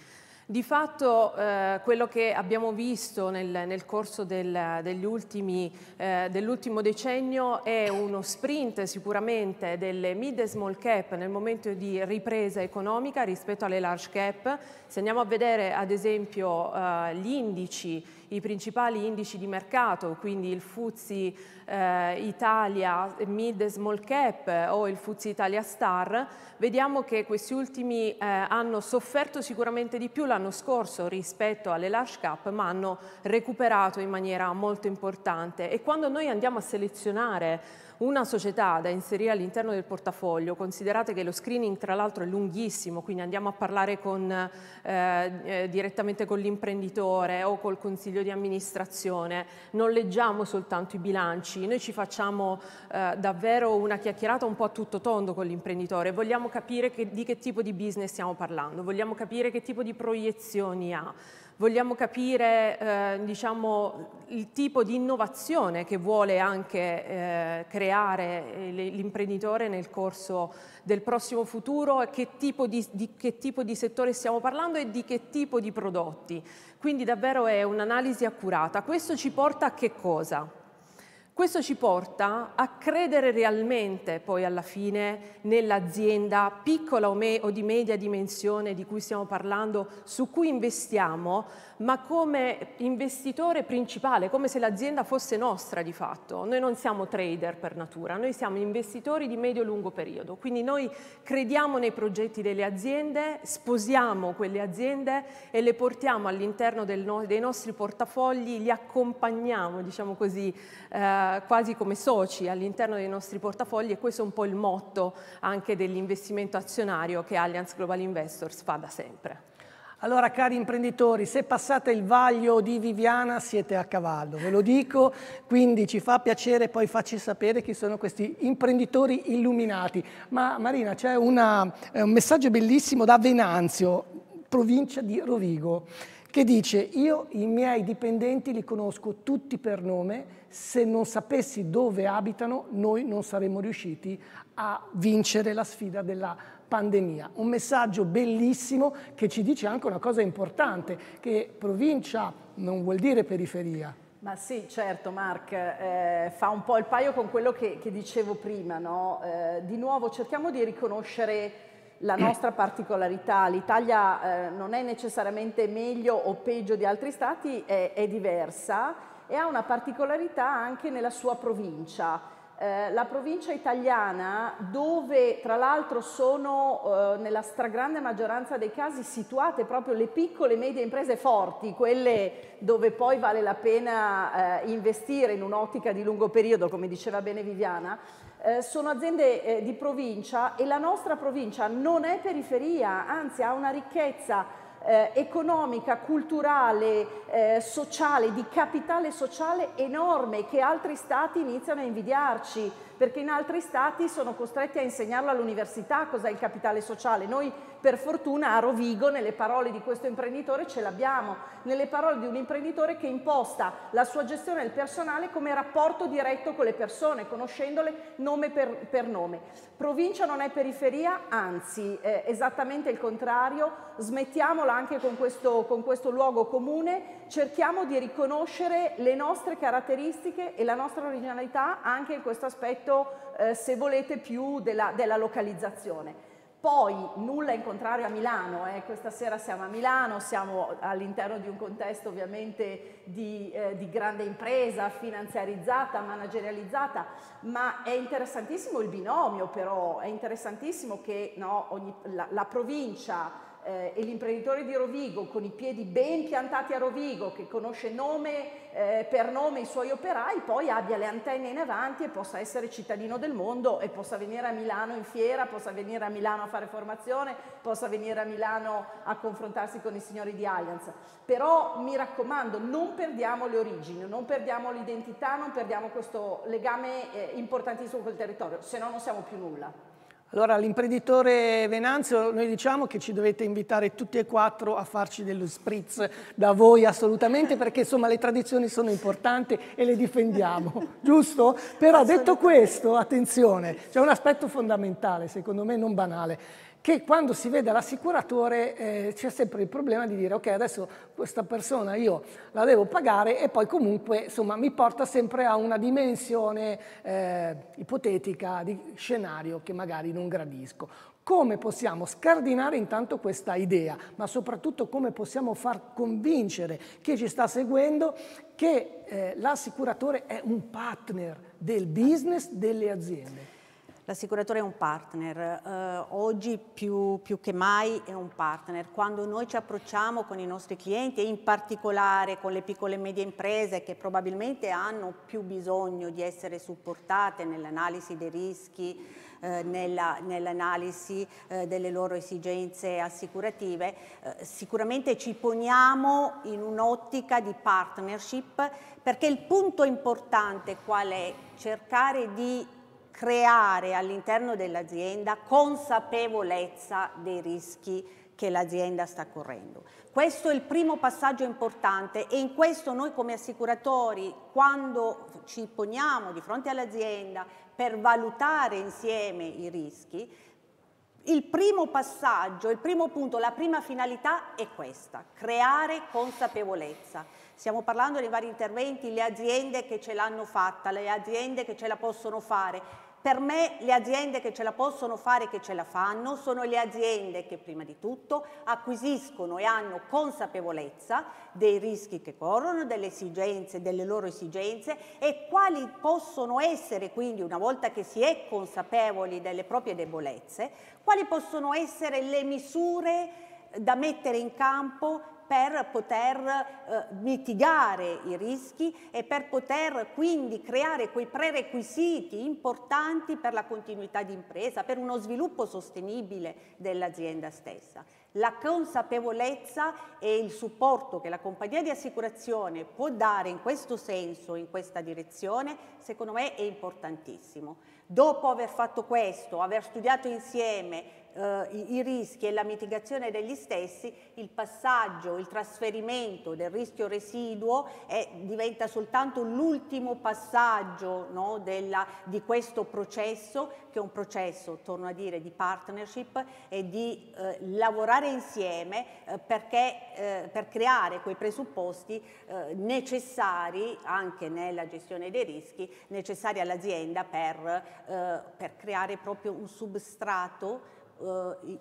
Di fatto eh, quello che abbiamo visto nel, nel corso del, ultimi, eh, dell'ultimo decennio è uno sprint sicuramente delle mid e small cap nel momento di ripresa economica rispetto alle large cap. Se andiamo a vedere ad esempio eh, gli indici i principali indici di mercato, quindi il FUZI eh, Italia Mid Small Cap o il FUZI Italia Star, vediamo che questi ultimi eh, hanno sofferto sicuramente di più l'anno scorso rispetto alle large cap, ma hanno recuperato in maniera molto importante. E quando noi andiamo a selezionare una società da inserire all'interno del portafoglio, considerate che lo screening tra l'altro è lunghissimo, quindi andiamo a parlare con, eh, eh, direttamente con l'imprenditore o col consiglio di amministrazione, non leggiamo soltanto i bilanci, noi ci facciamo eh, davvero una chiacchierata un po' a tutto tondo con l'imprenditore, vogliamo capire che, di che tipo di business stiamo parlando, vogliamo capire che tipo di proiezioni ha, vogliamo capire eh, diciamo, il tipo di innovazione che vuole anche eh, creare eh, l'imprenditore nel corso del prossimo futuro, che tipo di, di che tipo di settore stiamo parlando e di che tipo di prodotti. Quindi davvero è un'analisi accurata. Questo ci porta a che cosa? Questo ci porta a credere realmente poi alla fine nell'azienda piccola o, o, di media dimensione di cui stiamo parlando, su cui investiamo, ma come investitore principale, come se l'azienda fosse nostra di fatto. Noi non siamo trader per natura, noi siamo investitori di medio-lungo periodo, quindi noi crediamo nei progetti delle aziende, sposiamo quelle aziende e le portiamo all'interno no dei nostri portafogli, li accompagniamo, diciamo così, eh, quasi come soci all'interno dei nostri portafogli e questo è un po' il motto anche dell'investimento azionario che Allianz Global Investors fa da sempre. Allora cari imprenditori, se passate il vaglio di Viviana siete a cavallo, ve lo dico, quindi ci fa piacere poi farci sapere chi sono questi imprenditori illuminati. Ma Marina c'è un messaggio bellissimo da Venanzio, provincia di Rovigo che dice io i miei dipendenti li conosco tutti per nome, se non sapessi dove abitano noi non saremmo riusciti a vincere la sfida della pandemia. Un messaggio bellissimo che ci dice anche una cosa importante, che provincia non vuol dire periferia. Ma sì, certo Mark, eh, fa un po' il paio con quello che, che dicevo prima, no? eh, di nuovo cerchiamo di riconoscere la nostra particolarità, l'Italia eh, non è necessariamente meglio o peggio di altri stati, è, è diversa e ha una particolarità anche nella sua provincia. Eh, la provincia italiana, dove tra l'altro sono eh, nella stragrande maggioranza dei casi situate proprio le piccole e medie imprese forti, quelle dove poi vale la pena eh, investire in un'ottica di lungo periodo, come diceva bene Viviana, eh, sono aziende eh, di provincia e la nostra provincia non è periferia, anzi ha una ricchezza eh, economica, culturale, eh, sociale, di capitale sociale enorme che altri stati iniziano a invidiarci perché in altri stati sono costretti a insegnarlo all'università cos'è il capitale sociale. Noi per fortuna a Rovigo nelle parole di questo imprenditore ce l'abbiamo, nelle parole di un imprenditore che imposta la sua gestione del personale come rapporto diretto con le persone, conoscendole nome per, per nome. Provincia non è periferia, anzi eh, esattamente il contrario, smettiamola anche con questo, con questo luogo comune, cerchiamo di riconoscere le nostre caratteristiche e la nostra originalità anche in questo aspetto eh, se volete, più della, della, localizzazione. Poi nulla in contrario a Milano, eh. questa sera siamo a Milano, siamo all'interno di un contesto ovviamente di, eh, di, grande impresa, finanziarizzata, managerializzata, ma è interessantissimo il binomio però, è interessantissimo che no, ogni, la, la provincia eh, e l'imprenditore di Rovigo con i piedi ben piantati a Rovigo, che conosce nome eh, per nome i suoi operai, poi abbia le antenne in avanti e possa essere cittadino del mondo e possa venire a Milano in fiera, possa venire a Milano a fare formazione, possa venire a Milano a confrontarsi con i signori di Allianz. Però mi raccomando, non perdiamo le origini, non perdiamo l'identità, non perdiamo questo legame eh, importantissimo col territorio, se no non siamo più nulla. Allora, l'imprenditore Venanzio, noi diciamo che ci dovete invitare tutti e quattro a farci dello spritz da voi assolutamente, perché insomma le tradizioni sono importanti e le difendiamo, giusto? Però detto questo, attenzione, c'è un aspetto fondamentale, secondo me non banale che quando si vede l'assicuratore eh, c'è sempre il problema di dire ok adesso questa persona io la devo pagare e poi comunque insomma mi porta sempre a una dimensione eh, ipotetica di scenario che magari non gradisco. Come possiamo scardinare intanto questa idea, ma soprattutto come possiamo far convincere chi ci sta seguendo che eh, l'assicuratore è un partner del business delle aziende? L'assicuratore è un partner, eh, oggi più, più, che mai è un partner. Quando noi ci approcciamo con i nostri clienti e in particolare con le piccole e medie imprese che probabilmente hanno più bisogno di essere supportate nell'analisi dei rischi, eh, nell'analisi nell eh, delle loro esigenze assicurative, eh, sicuramente ci poniamo in un'ottica di partnership perché il punto importante qual è? Cercare di creare all'interno dell'azienda consapevolezza dei rischi che l'azienda sta correndo. Questo è il primo passaggio importante e in questo noi come assicuratori, quando ci poniamo di fronte all'azienda per valutare insieme i rischi, il primo passaggio, il primo punto, la prima finalità è questa, creare consapevolezza. Stiamo parlando nei vari interventi, le aziende che ce l'hanno fatta, le aziende che ce la possono fare, per me le aziende che ce la possono fare e che ce la fanno sono le aziende che prima di tutto acquisiscono e hanno consapevolezza dei rischi che corrono, delle esigenze, delle loro esigenze e quali possono essere quindi una volta che si è consapevoli delle proprie debolezze, quali possono essere le misure da mettere in campo per poter eh, mitigare i rischi e per poter quindi creare quei prerequisiti importanti per la continuità di impresa, per uno sviluppo sostenibile dell'azienda stessa. La consapevolezza e il supporto che la compagnia di assicurazione può dare in questo senso, in questa direzione, secondo me è importantissimo. Dopo aver fatto questo, aver studiato insieme eh, i, i, rischi e la mitigazione degli stessi, il passaggio, il trasferimento del rischio residuo è, diventa soltanto l'ultimo passaggio no, della, di questo processo, che è un processo, torno a dire, di partnership e di eh, lavorare insieme eh, perché, eh, per creare quei presupposti eh, necessari anche nella gestione dei rischi, necessari all'azienda per, eh, per creare proprio un substrato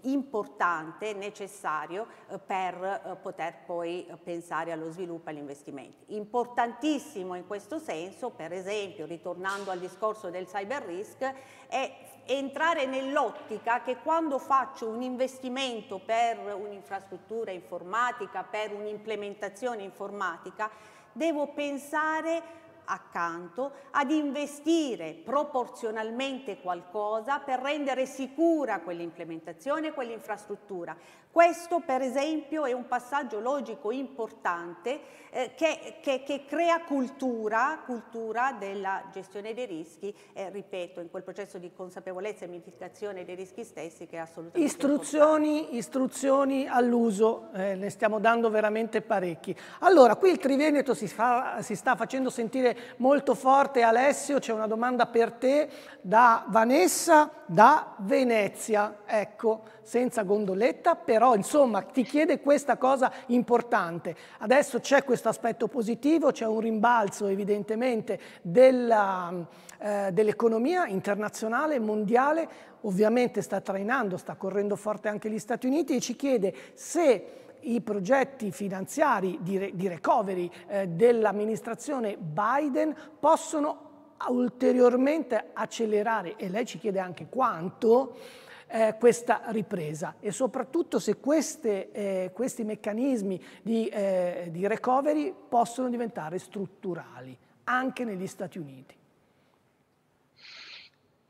importante, necessario eh, per eh, poter poi pensare allo sviluppo e agli investimenti. Importantissimo in questo senso, per esempio, ritornando al discorso del cyber risk, è entrare nell'ottica che quando faccio un investimento per un'infrastruttura informatica, per un'implementazione informatica, devo pensare accanto ad investire proporzionalmente qualcosa per rendere sicura quell'implementazione, quell'infrastruttura. Questo per esempio è un passaggio logico importante eh, che, che, che, crea cultura, cultura della gestione dei rischi e ripeto in quel processo di consapevolezza e mitigazione dei rischi stessi che è assolutamente istruzioni. Istruzioni all'uso, eh, ne stiamo dando veramente parecchi. Allora qui il Triveneto si, fa, si sta facendo sentire molto forte Alessio, c'è una domanda per te da Vanessa da Venezia, ecco, senza gondoletta, però insomma ti chiede questa cosa importante. Adesso c'è questo aspetto positivo, c'è un rimbalzo evidentemente eh, dell'economia internazionale, mondiale, ovviamente sta trainando, sta correndo forte anche gli Stati Uniti e ci chiede se i progetti finanziari di, di recovery eh, dell'amministrazione Biden possono ulteriormente accelerare, e lei ci chiede anche quanto, eh, questa ripresa e soprattutto se queste, eh, questi meccanismi di, eh, di recovery possono diventare strutturali anche negli Stati Uniti.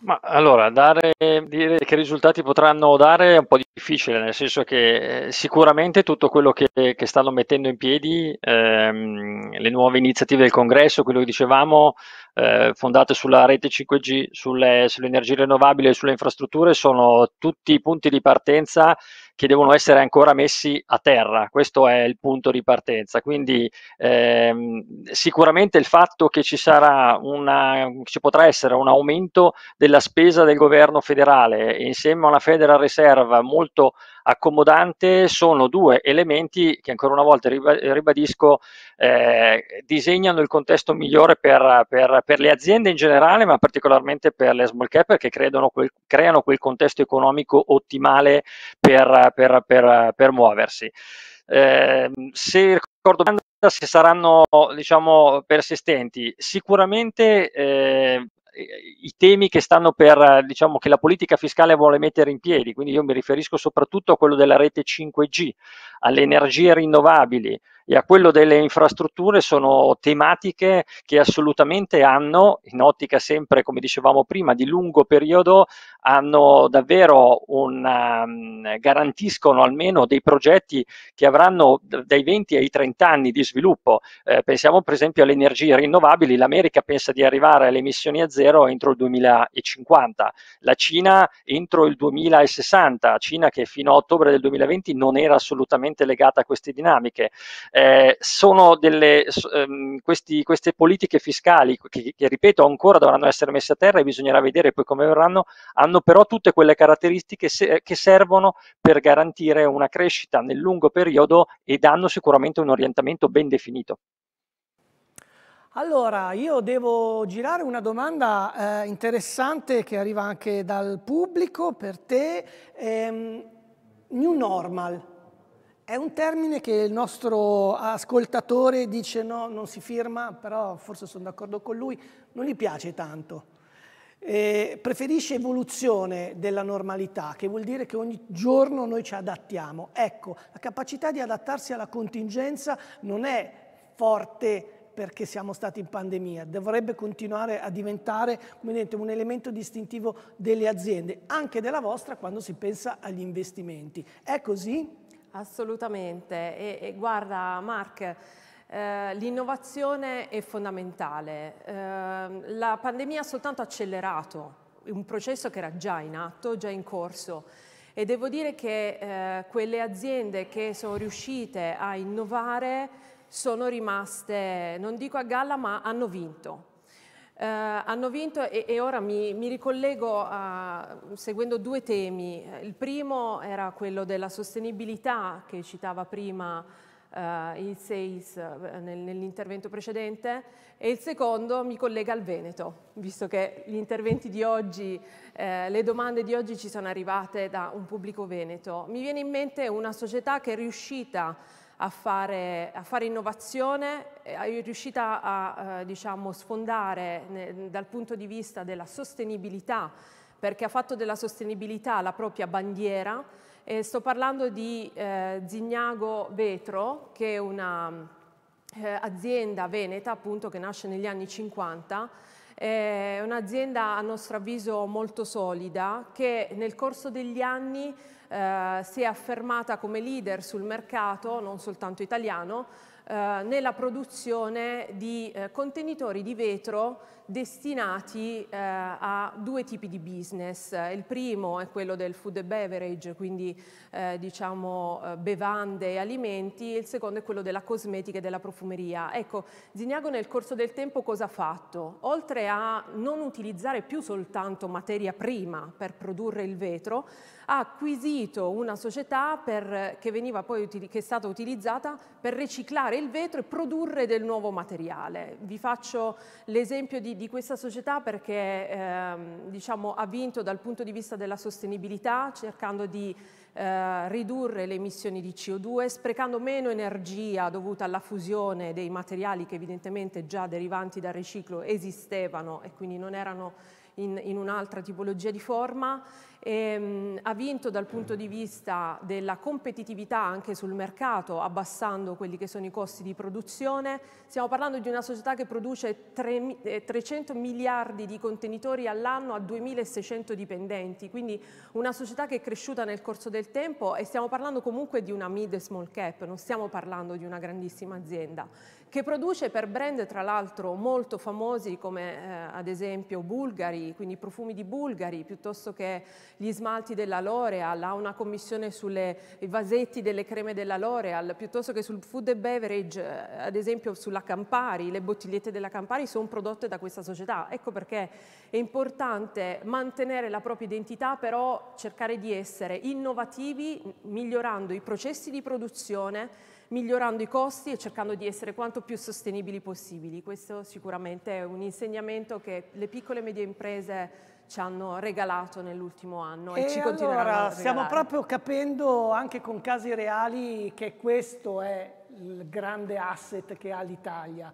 Ma allora, dare, dire che risultati potranno dare è un po' difficile, nel senso che eh, sicuramente tutto quello che, che stanno mettendo in piedi, ehm, le nuove iniziative del Congresso, quello che dicevamo, eh, fondate sulla rete 5G, sulle, sulle energie rinnovabili e sulle infrastrutture, sono tutti punti di partenza che devono essere ancora messi a terra, questo è il punto di partenza. Quindi ehm, sicuramente il fatto che ci, sarà una, ci potrà essere un aumento della spesa del governo federale insieme a una Federal Reserve molto accomodante sono due elementi che ancora una volta ribadisco eh, disegnano il contesto migliore per, per, per, le aziende in generale ma particolarmente per le small cap che quel, creano quel contesto economico ottimale per, per muoversi. Eh, se ricordo bene se saranno diciamo persistenti sicuramente eh, i temi che stanno per, diciamo, che la politica fiscale vuole mettere in piedi, quindi io mi riferisco soprattutto a quello della rete 5G, alle energie rinnovabili, e a quello delle infrastrutture sono tematiche che assolutamente hanno, in ottica sempre, come dicevamo prima, di lungo periodo, hanno davvero un, um, garantiscono almeno dei progetti che avranno dai 20 ai 30 anni di sviluppo. Eh, pensiamo per esempio alle energie rinnovabili, l'America pensa di arrivare alle emissioni a zero entro il 2050, la Cina entro il 2060, Cina che fino a ottobre del 2020 non era assolutamente legata a queste dinamiche eh, sono delle, ehm, questi, queste politiche fiscali che, che, ripeto ancora dovranno essere messe a terra e bisognerà vedere poi come verranno, hanno però tutte quelle caratteristiche se, che servono per garantire una crescita nel lungo periodo e danno sicuramente un orientamento ben definito. Allora, io devo girare una domanda eh, interessante che arriva anche dal pubblico per te. Ehm, new normal, è un termine che il nostro ascoltatore dice no, non si firma, però forse sono d'accordo con lui, non gli piace tanto. Eh, preferisce evoluzione della normalità, che vuol dire che ogni giorno noi ci adattiamo. Ecco, la capacità di adattarsi alla contingenza non è forte perché siamo stati in pandemia, dovrebbe continuare a diventare dite, un elemento distintivo delle aziende, anche della vostra quando si pensa agli investimenti. È così? Assolutamente. E, e guarda Mark, eh, l'innovazione è fondamentale, eh, la pandemia ha soltanto accelerato un processo che era già in atto, già in corso. E devo dire che eh, quelle aziende che sono riuscite a innovare sono rimaste, non dico a galla, ma hanno vinto. Eh, hanno vinto e, e ora mi, mi ricollego a, seguendo due temi. Il primo era quello della sostenibilità che citava prima Uh, il SEIS uh, nel, nell'intervento precedente e il secondo mi collega al Veneto, visto che gli interventi di oggi, eh, le domande di oggi ci sono arrivate da un pubblico veneto. Mi viene in mente una società che è riuscita a fare, a fare innovazione, è riuscita a eh, diciamo, sfondare ne, dal punto di vista della sostenibilità, perché ha fatto della sostenibilità la propria bandiera. E sto parlando di eh, Zignago Vetro, che è un'azienda eh, veneta appunto che nasce negli anni 50 è un'azienda a nostro avviso molto solida che nel corso degli anni eh, si è affermata come leader sul mercato, non soltanto italiano, eh, nella produzione di eh, contenitori di vetro destinati eh, a due tipi di business. Il primo è quello del food and beverage, quindi eh, diciamo eh, bevande e alimenti, e il secondo è quello della cosmetica e della profumeria. Ecco, Zignago nel corso del tempo cosa ha fatto? Oltre a non utilizzare più soltanto materia prima per produrre il vetro, ha acquisito una società per, che, poi, che, è stata utilizzata per riciclare il vetro e produrre del nuovo materiale. Vi faccio l'esempio di, di, questa società perché ehm, diciamo, ha vinto dal punto di vista della sostenibilità cercando di eh, ridurre le emissioni di CO2, sprecando meno energia dovuta alla fusione dei materiali che evidentemente già derivanti dal riciclo esistevano e quindi non erano in, in un'altra tipologia di forma ehm, ha vinto dal punto di vista della competitività anche sul mercato, abbassando quelli che sono i costi di produzione. Stiamo parlando di una società che produce 3, 300 eh, miliardi di contenitori all'anno a 2600 dipendenti, quindi una società che è cresciuta nel corso del tempo e stiamo parlando comunque di una mid small cap, non stiamo parlando di una grandissima azienda che produce per brand tra l'altro molto famosi come eh, ad esempio Bulgari, quindi profumi di Bulgari, piuttosto che gli smalti della L'Oreal, ha una commissione sui vasetti delle creme della L'Oreal, piuttosto che sul food and beverage, eh, ad esempio sulla Campari, le bottigliette della Campari sono prodotte da questa società. Ecco perché è importante mantenere la propria identità, però cercare di essere innovativi, migliorando i processi di produzione, migliorando i costi e cercando di essere quanto più sostenibili possibili. Questo sicuramente è un insegnamento che le piccole e medie imprese ci hanno regalato nell'ultimo anno e, e ci continueranno allora, a regalare. Stiamo proprio capendo anche con casi reali che questo è il grande asset che ha l'Italia.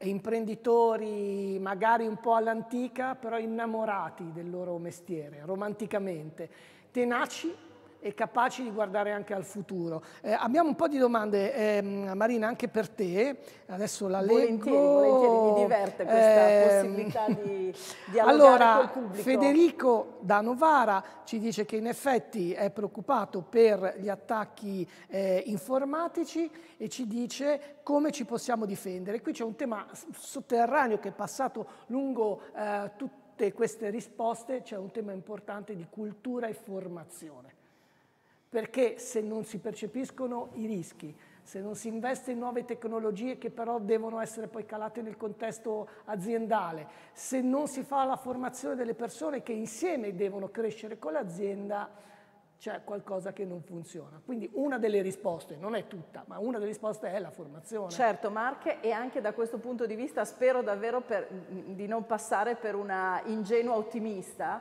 Imprenditori magari un po' all'antica, però innamorati del loro mestiere, romanticamente, tenaci e capaci di guardare anche al futuro. Eh, abbiamo un po' di domande, eh, Marina, anche per te. Adesso la leggo. Volentieri, volentieri, mi diverte questa eh, possibilità di dialogare allora, col pubblico. Federico da Novara ci dice che in effetti è preoccupato per gli attacchi eh, informatici e ci dice come ci possiamo difendere. Qui c'è un tema sotterraneo che è passato lungo eh, tutte queste risposte, c'è un tema importante di cultura e formazione perché se non si percepiscono i rischi, se non si investe in nuove tecnologie che però devono essere poi calate nel contesto aziendale, se non si fa la formazione delle persone che insieme devono crescere con l'azienda, c'è qualcosa che non funziona. Quindi una delle risposte, non è tutta, ma una delle risposte è la formazione. Certo, Marche, e anche da questo punto di vista spero davvero per, di non passare per una ingenua ottimista,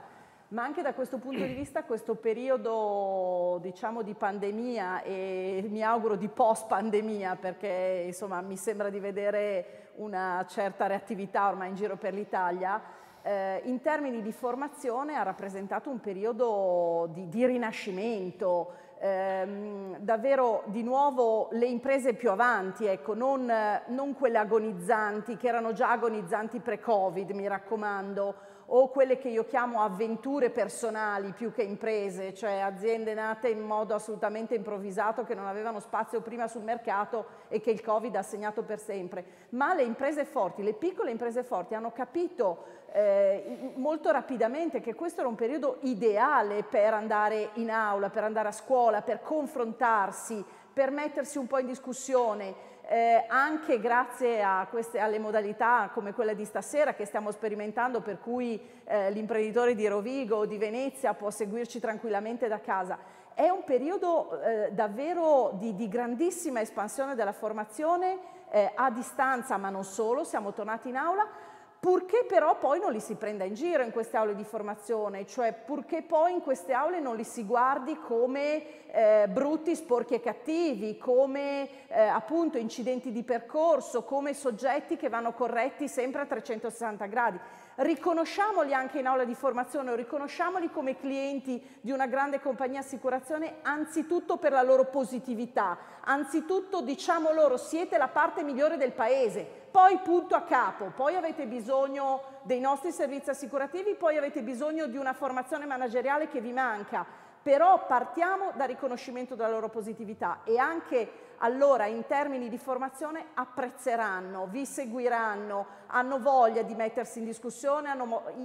ma anche da questo punto di vista questo periodo diciamo di pandemia e mi auguro di post pandemia perché insomma mi sembra di vedere una certa reattività ormai in giro per l'Italia eh, in termini di formazione ha rappresentato un periodo di, di rinascimento. Ehm, davvero di nuovo le imprese più avanti, ecco, non, non quelle agonizzanti che erano già agonizzanti pre-Covid, mi raccomando, o quelle che io chiamo avventure personali più che imprese, cioè aziende nate in modo assolutamente improvvisato che non avevano spazio prima sul mercato e che il Covid ha segnato per sempre. Ma le imprese forti, le piccole imprese forti hanno capito eh, molto rapidamente che questo era un periodo ideale per andare in aula, per andare a scuola, per confrontarsi, per mettersi un po' in discussione, eh, anche grazie queste, alle modalità come quella di stasera che stiamo sperimentando, per cui eh, l'imprenditore di Rovigo o di Venezia può seguirci tranquillamente da casa. È un periodo eh, davvero di, di, grandissima espansione della formazione eh, a distanza, ma non solo, siamo tornati in aula purché però poi non li si prenda in giro in queste aule di formazione, cioè purché poi in queste aule non li si guardi come eh, brutti, sporchi e cattivi, come eh, appunto incidenti di percorso, come soggetti che vanno corretti sempre a 360 gradi. Riconosciamoli anche in aula di formazione o riconosciamoli come clienti di una grande compagnia assicurazione anzitutto per la loro positività, anzitutto diciamo loro siete la parte migliore del paese, poi punto a capo, poi avete bisogno dei nostri servizi assicurativi, poi avete bisogno di una formazione manageriale che vi manca, però partiamo dal riconoscimento della loro positività e anche allora in termini di formazione apprezzeranno, vi seguiranno, hanno voglia di mettersi in discussione,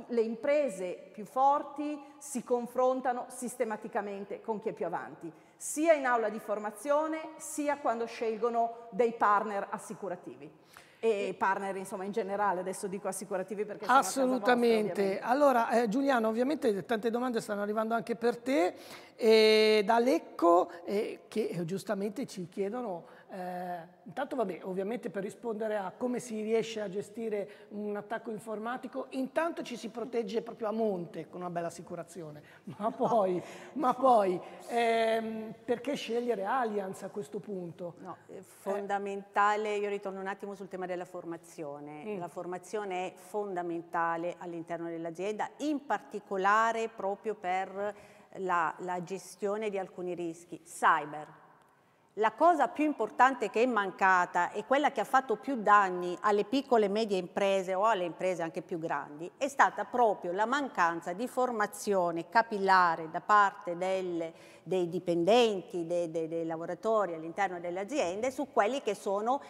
le imprese più forti si confrontano sistematicamente con chi è più avanti, sia in aula di formazione sia quando scelgono dei partner assicurativi e partner insomma in generale, adesso dico assicurativi perché Assolutamente. Vostra, allora eh, Giuliano, ovviamente tante domande stanno arrivando anche per te, eh, da Lecco eh, che giustamente ci chiedono eh, intanto vabbè, ovviamente per rispondere a come si riesce a gestire un attacco informatico, intanto ci si protegge proprio a monte con una bella assicurazione, ma poi, ma poi ehm, perché scegliere Allianz a questo punto? No, è fondamentale, io ritorno un attimo sul tema della formazione, mm. la formazione è fondamentale all'interno dell'azienda, in particolare proprio per la, la gestione di alcuni rischi, cyber, la cosa più importante che è mancata e quella che ha fatto più danni alle piccole e medie imprese o alle imprese anche più grandi è stata proprio la mancanza di formazione capillare da parte delle, dei dipendenti, dei, dei, dei lavoratori all'interno delle aziende su quelli che sono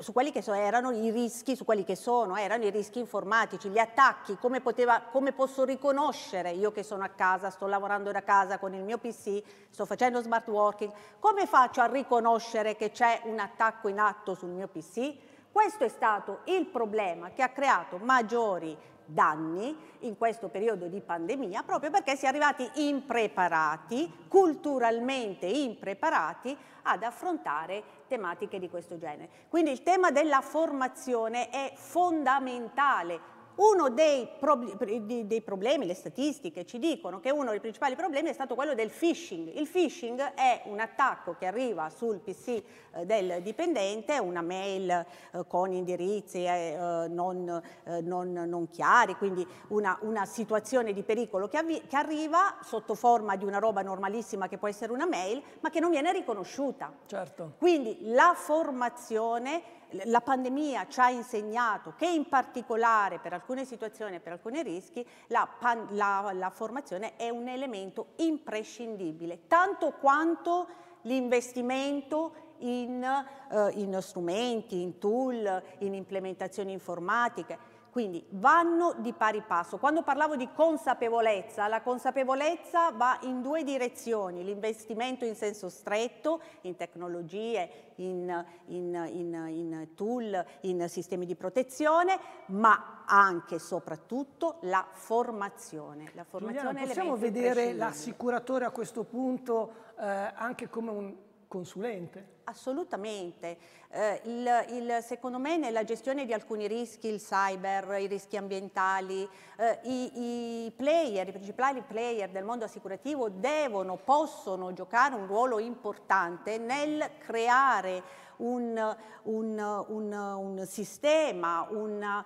su quelli che so, erano i rischi, su quelli che sono, erano i rischi informatici, gli attacchi, come, poteva, come posso riconoscere io che sono a casa, sto lavorando da casa con il mio PC, sto facendo smart working, come faccio a riconoscere che c'è un attacco in atto sul mio PC? Questo è stato il problema che ha creato maggiori danni in questo periodo di pandemia proprio perché si è arrivati impreparati, culturalmente impreparati ad affrontare tematiche di questo genere. Quindi il tema della formazione è fondamentale uno dei, prob dei, problemi, le statistiche ci dicono che uno dei principali problemi è stato quello del phishing. Il phishing è un attacco che arriva sul PC eh, del dipendente, una mail eh, con indirizzi eh, non, non, non, chiari, quindi una, una situazione di pericolo che, che, arriva sotto forma di una roba normalissima che può essere una mail, ma che non viene riconosciuta. Certo. Quindi la formazione la pandemia ci ha insegnato che in particolare per alcune situazioni e per alcuni rischi la, la, la formazione è un elemento imprescindibile, tanto quanto l'investimento in, uh, in strumenti, in tool, in implementazioni informatiche. Quindi vanno di pari passo. Quando parlavo di consapevolezza, la consapevolezza va in due direzioni, l'investimento in senso stretto, in tecnologie, in, in, in, in tool, in sistemi di protezione, ma anche e soprattutto la formazione. La formazione Giuliana, possiamo vedere l'assicuratore a questo punto eh, anche come un consulente? Assolutamente. Eh, il, il, secondo me nella gestione di alcuni rischi, il cyber, i rischi ambientali, eh, i, i, player, i principali player del mondo assicurativo devono, possono giocare un ruolo importante nel creare un, un, un, un sistema, una,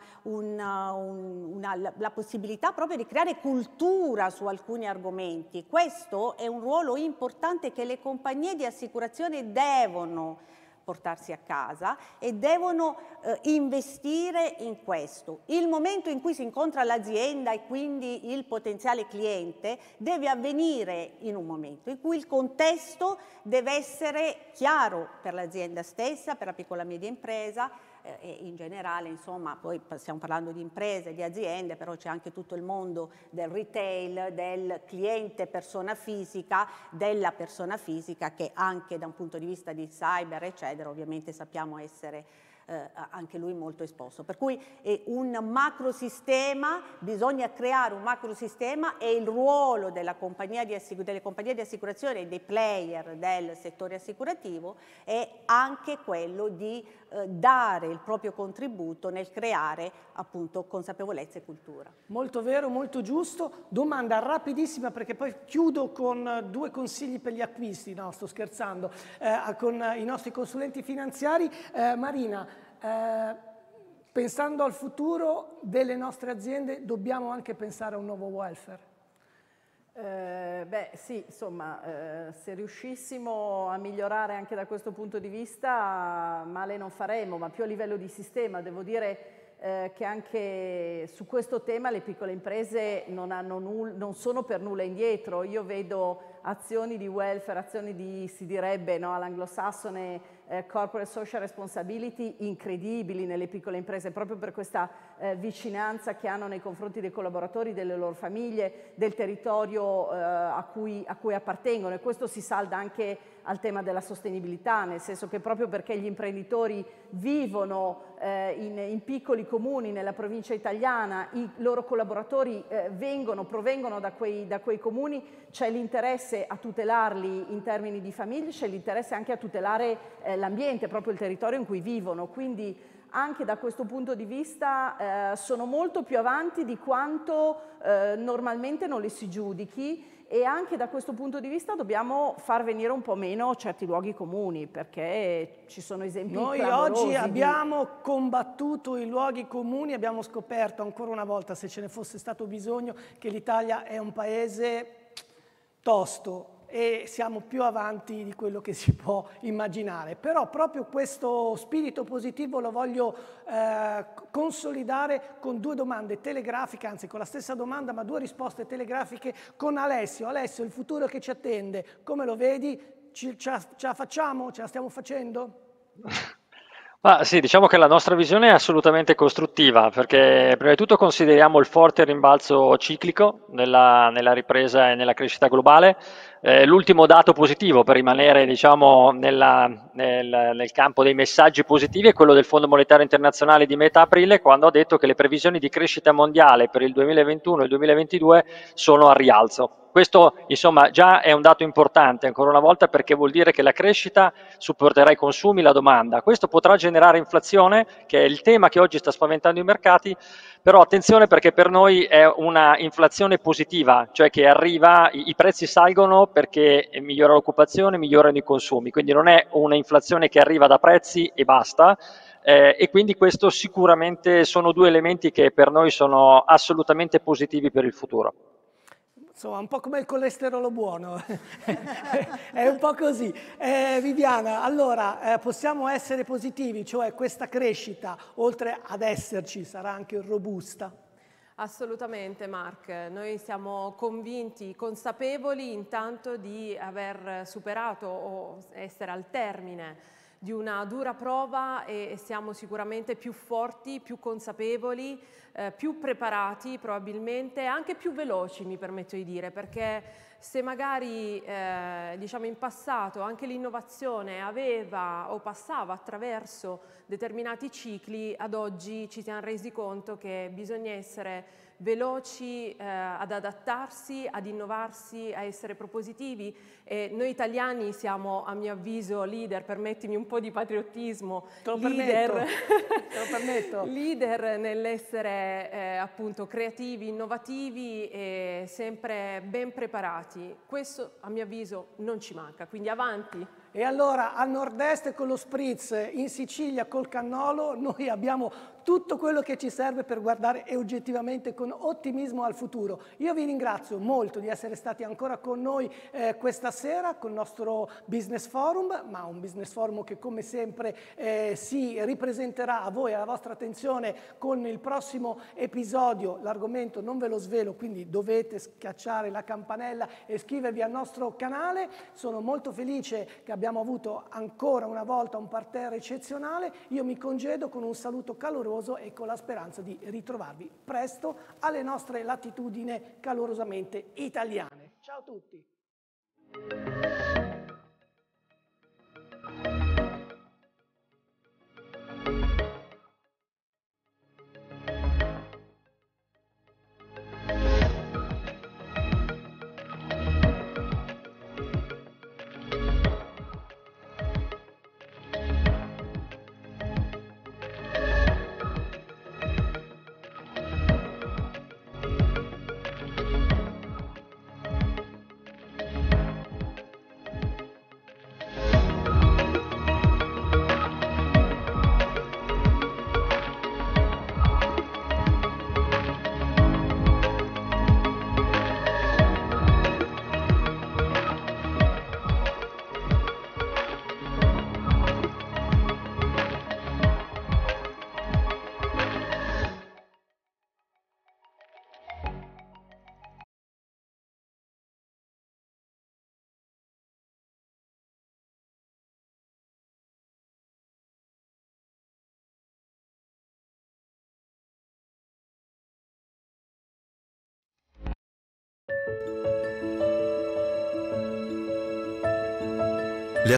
la possibilità proprio di creare cultura su alcuni argomenti. Questo è un ruolo importante che le compagnie di assicurazione devono portarsi a casa e devono eh, investire in questo. Il momento in cui si incontra l'azienda e quindi il potenziale cliente deve avvenire in un momento in cui il contesto deve essere chiaro per l'azienda stessa, per la piccola e media impresa, eh, in generale, insomma, poi stiamo parlando di imprese, di aziende, però c'è anche tutto il mondo del retail, del cliente persona fisica, della persona fisica che anche da un punto di vista di cyber, eccetera, ovviamente sappiamo essere eh, anche lui molto esposto. Per cui è un macrosistema, bisogna creare un macrosistema e il ruolo compagnia delle compagnie di assicurazione e dei player del settore assicurativo è anche quello di eh, dare il proprio contributo nel creare appunto consapevolezza e cultura. Molto vero, molto giusto. Domanda rapidissima perché poi chiudo con due consigli per gli acquisti, no sto scherzando, eh, con i nostri consulenti finanziari. Eh, Marina, eh, pensando al futuro delle nostre aziende dobbiamo anche pensare a un nuovo welfare. Eh, beh sì, insomma, eh, se riuscissimo a migliorare anche da questo punto di vista male non faremo, ma più a livello di sistema, devo dire eh, che anche su questo tema le piccole imprese non, non, sono per nulla indietro. Io vedo azioni di welfare, azioni di, si direbbe no, all'anglosassone, eh, corporate social responsibility incredibili nelle piccole imprese, proprio per questa eh, vicinanza che hanno nei confronti dei collaboratori, delle loro famiglie, del territorio eh, a, cui, a cui appartengono e questo si salda anche al tema della sostenibilità, nel senso che proprio perché gli imprenditori vivono eh, in, in, piccoli comuni nella provincia italiana, i loro collaboratori eh, vengono, provengono da quei, da quei comuni, c'è l'interesse a tutelarli in termini di famiglie, c'è l'interesse anche a tutelare eh, l'ambiente, proprio il territorio in cui vivono. Quindi anche da questo punto di vista eh, sono molto più avanti di quanto eh, normalmente non li si giudichi e anche da questo punto di vista dobbiamo far venire un po' meno certi luoghi comuni perché ci sono esempi Noi oggi abbiamo di... combattuto i luoghi comuni, abbiamo scoperto ancora una volta se ce ne fosse stato bisogno che l'Italia è un paese tosto, e siamo più avanti di quello che si può immaginare. Però proprio questo spirito positivo lo voglio eh, consolidare con due domande telegrafiche, anzi con la stessa domanda ma due risposte telegrafiche con Alessio. Alessio, il futuro che ci attende, come lo vedi? Ce la facciamo? Ce la stiamo facendo? Ah, sì, diciamo che la nostra visione è assolutamente costruttiva perché prima di tutto consideriamo il forte rimbalzo ciclico nella, nella ripresa e nella crescita globale. Eh, l'ultimo dato positivo per rimanere diciamo, nella, nel, nel, campo dei messaggi positivi è quello del Fondo Monetario Internazionale di metà aprile quando ha detto che le previsioni di crescita mondiale per il 2021 e il 2022 sono a rialzo. Questo insomma già è un dato importante ancora una volta perché vuol dire che la crescita supporterà i consumi, la domanda. Questo potrà generare inflazione, che è il tema che oggi sta spaventando i mercati, però attenzione perché per noi è una inflazione positiva, cioè che arriva, i, i prezzi salgono perché migliora l'occupazione, migliorano i consumi, quindi non è una inflazione che arriva da prezzi e basta, eh, e quindi questo sicuramente sono due elementi che per noi sono assolutamente positivi per il futuro. Insomma, un po' come il colesterolo buono, è un po' così. Eh, Viviana, allora eh, possiamo essere positivi, cioè questa crescita, oltre ad esserci, sarà anche robusta? Assolutamente Mark, noi siamo convinti, consapevoli intanto di aver superato o essere al termine di una dura prova e siamo sicuramente più forti, più consapevoli, eh, più preparati probabilmente, anche più veloci mi permetto di dire, perché se magari eh, diciamo in passato anche l'innovazione aveva o passava attraverso determinati cicli, ad oggi ci siamo resi conto che bisogna essere veloci eh, ad adattarsi, ad innovarsi, a essere propositivi e noi italiani siamo a mio avviso leader, permettimi un po' di patriottismo, Te lo leader, Te lo permetto. leader nell'essere eh, appunto creativi, innovativi e sempre ben preparati. Questo a mio avviso non ci manca, quindi avanti. E allora a nord-est con lo spritz, in Sicilia col cannolo, noi abbiamo tutto quello che ci serve per guardare oggettivamente con ottimismo al futuro. Io vi ringrazio molto di essere stati ancora con noi eh, questa sera col nostro Business Forum, ma un Business Forum che come sempre eh, si ripresenterà a voi, alla vostra attenzione con il prossimo episodio. L'argomento non ve lo svelo, quindi dovete schiacciare la campanella e iscrivervi al nostro canale. Sono molto felice che abbiamo avuto ancora una volta un parterre eccezionale. Io mi congedo con un saluto caloroso caloroso e con la speranza di ritrovarvi presto alle nostre latitudini calorosamente italiane. Ciao a tutti!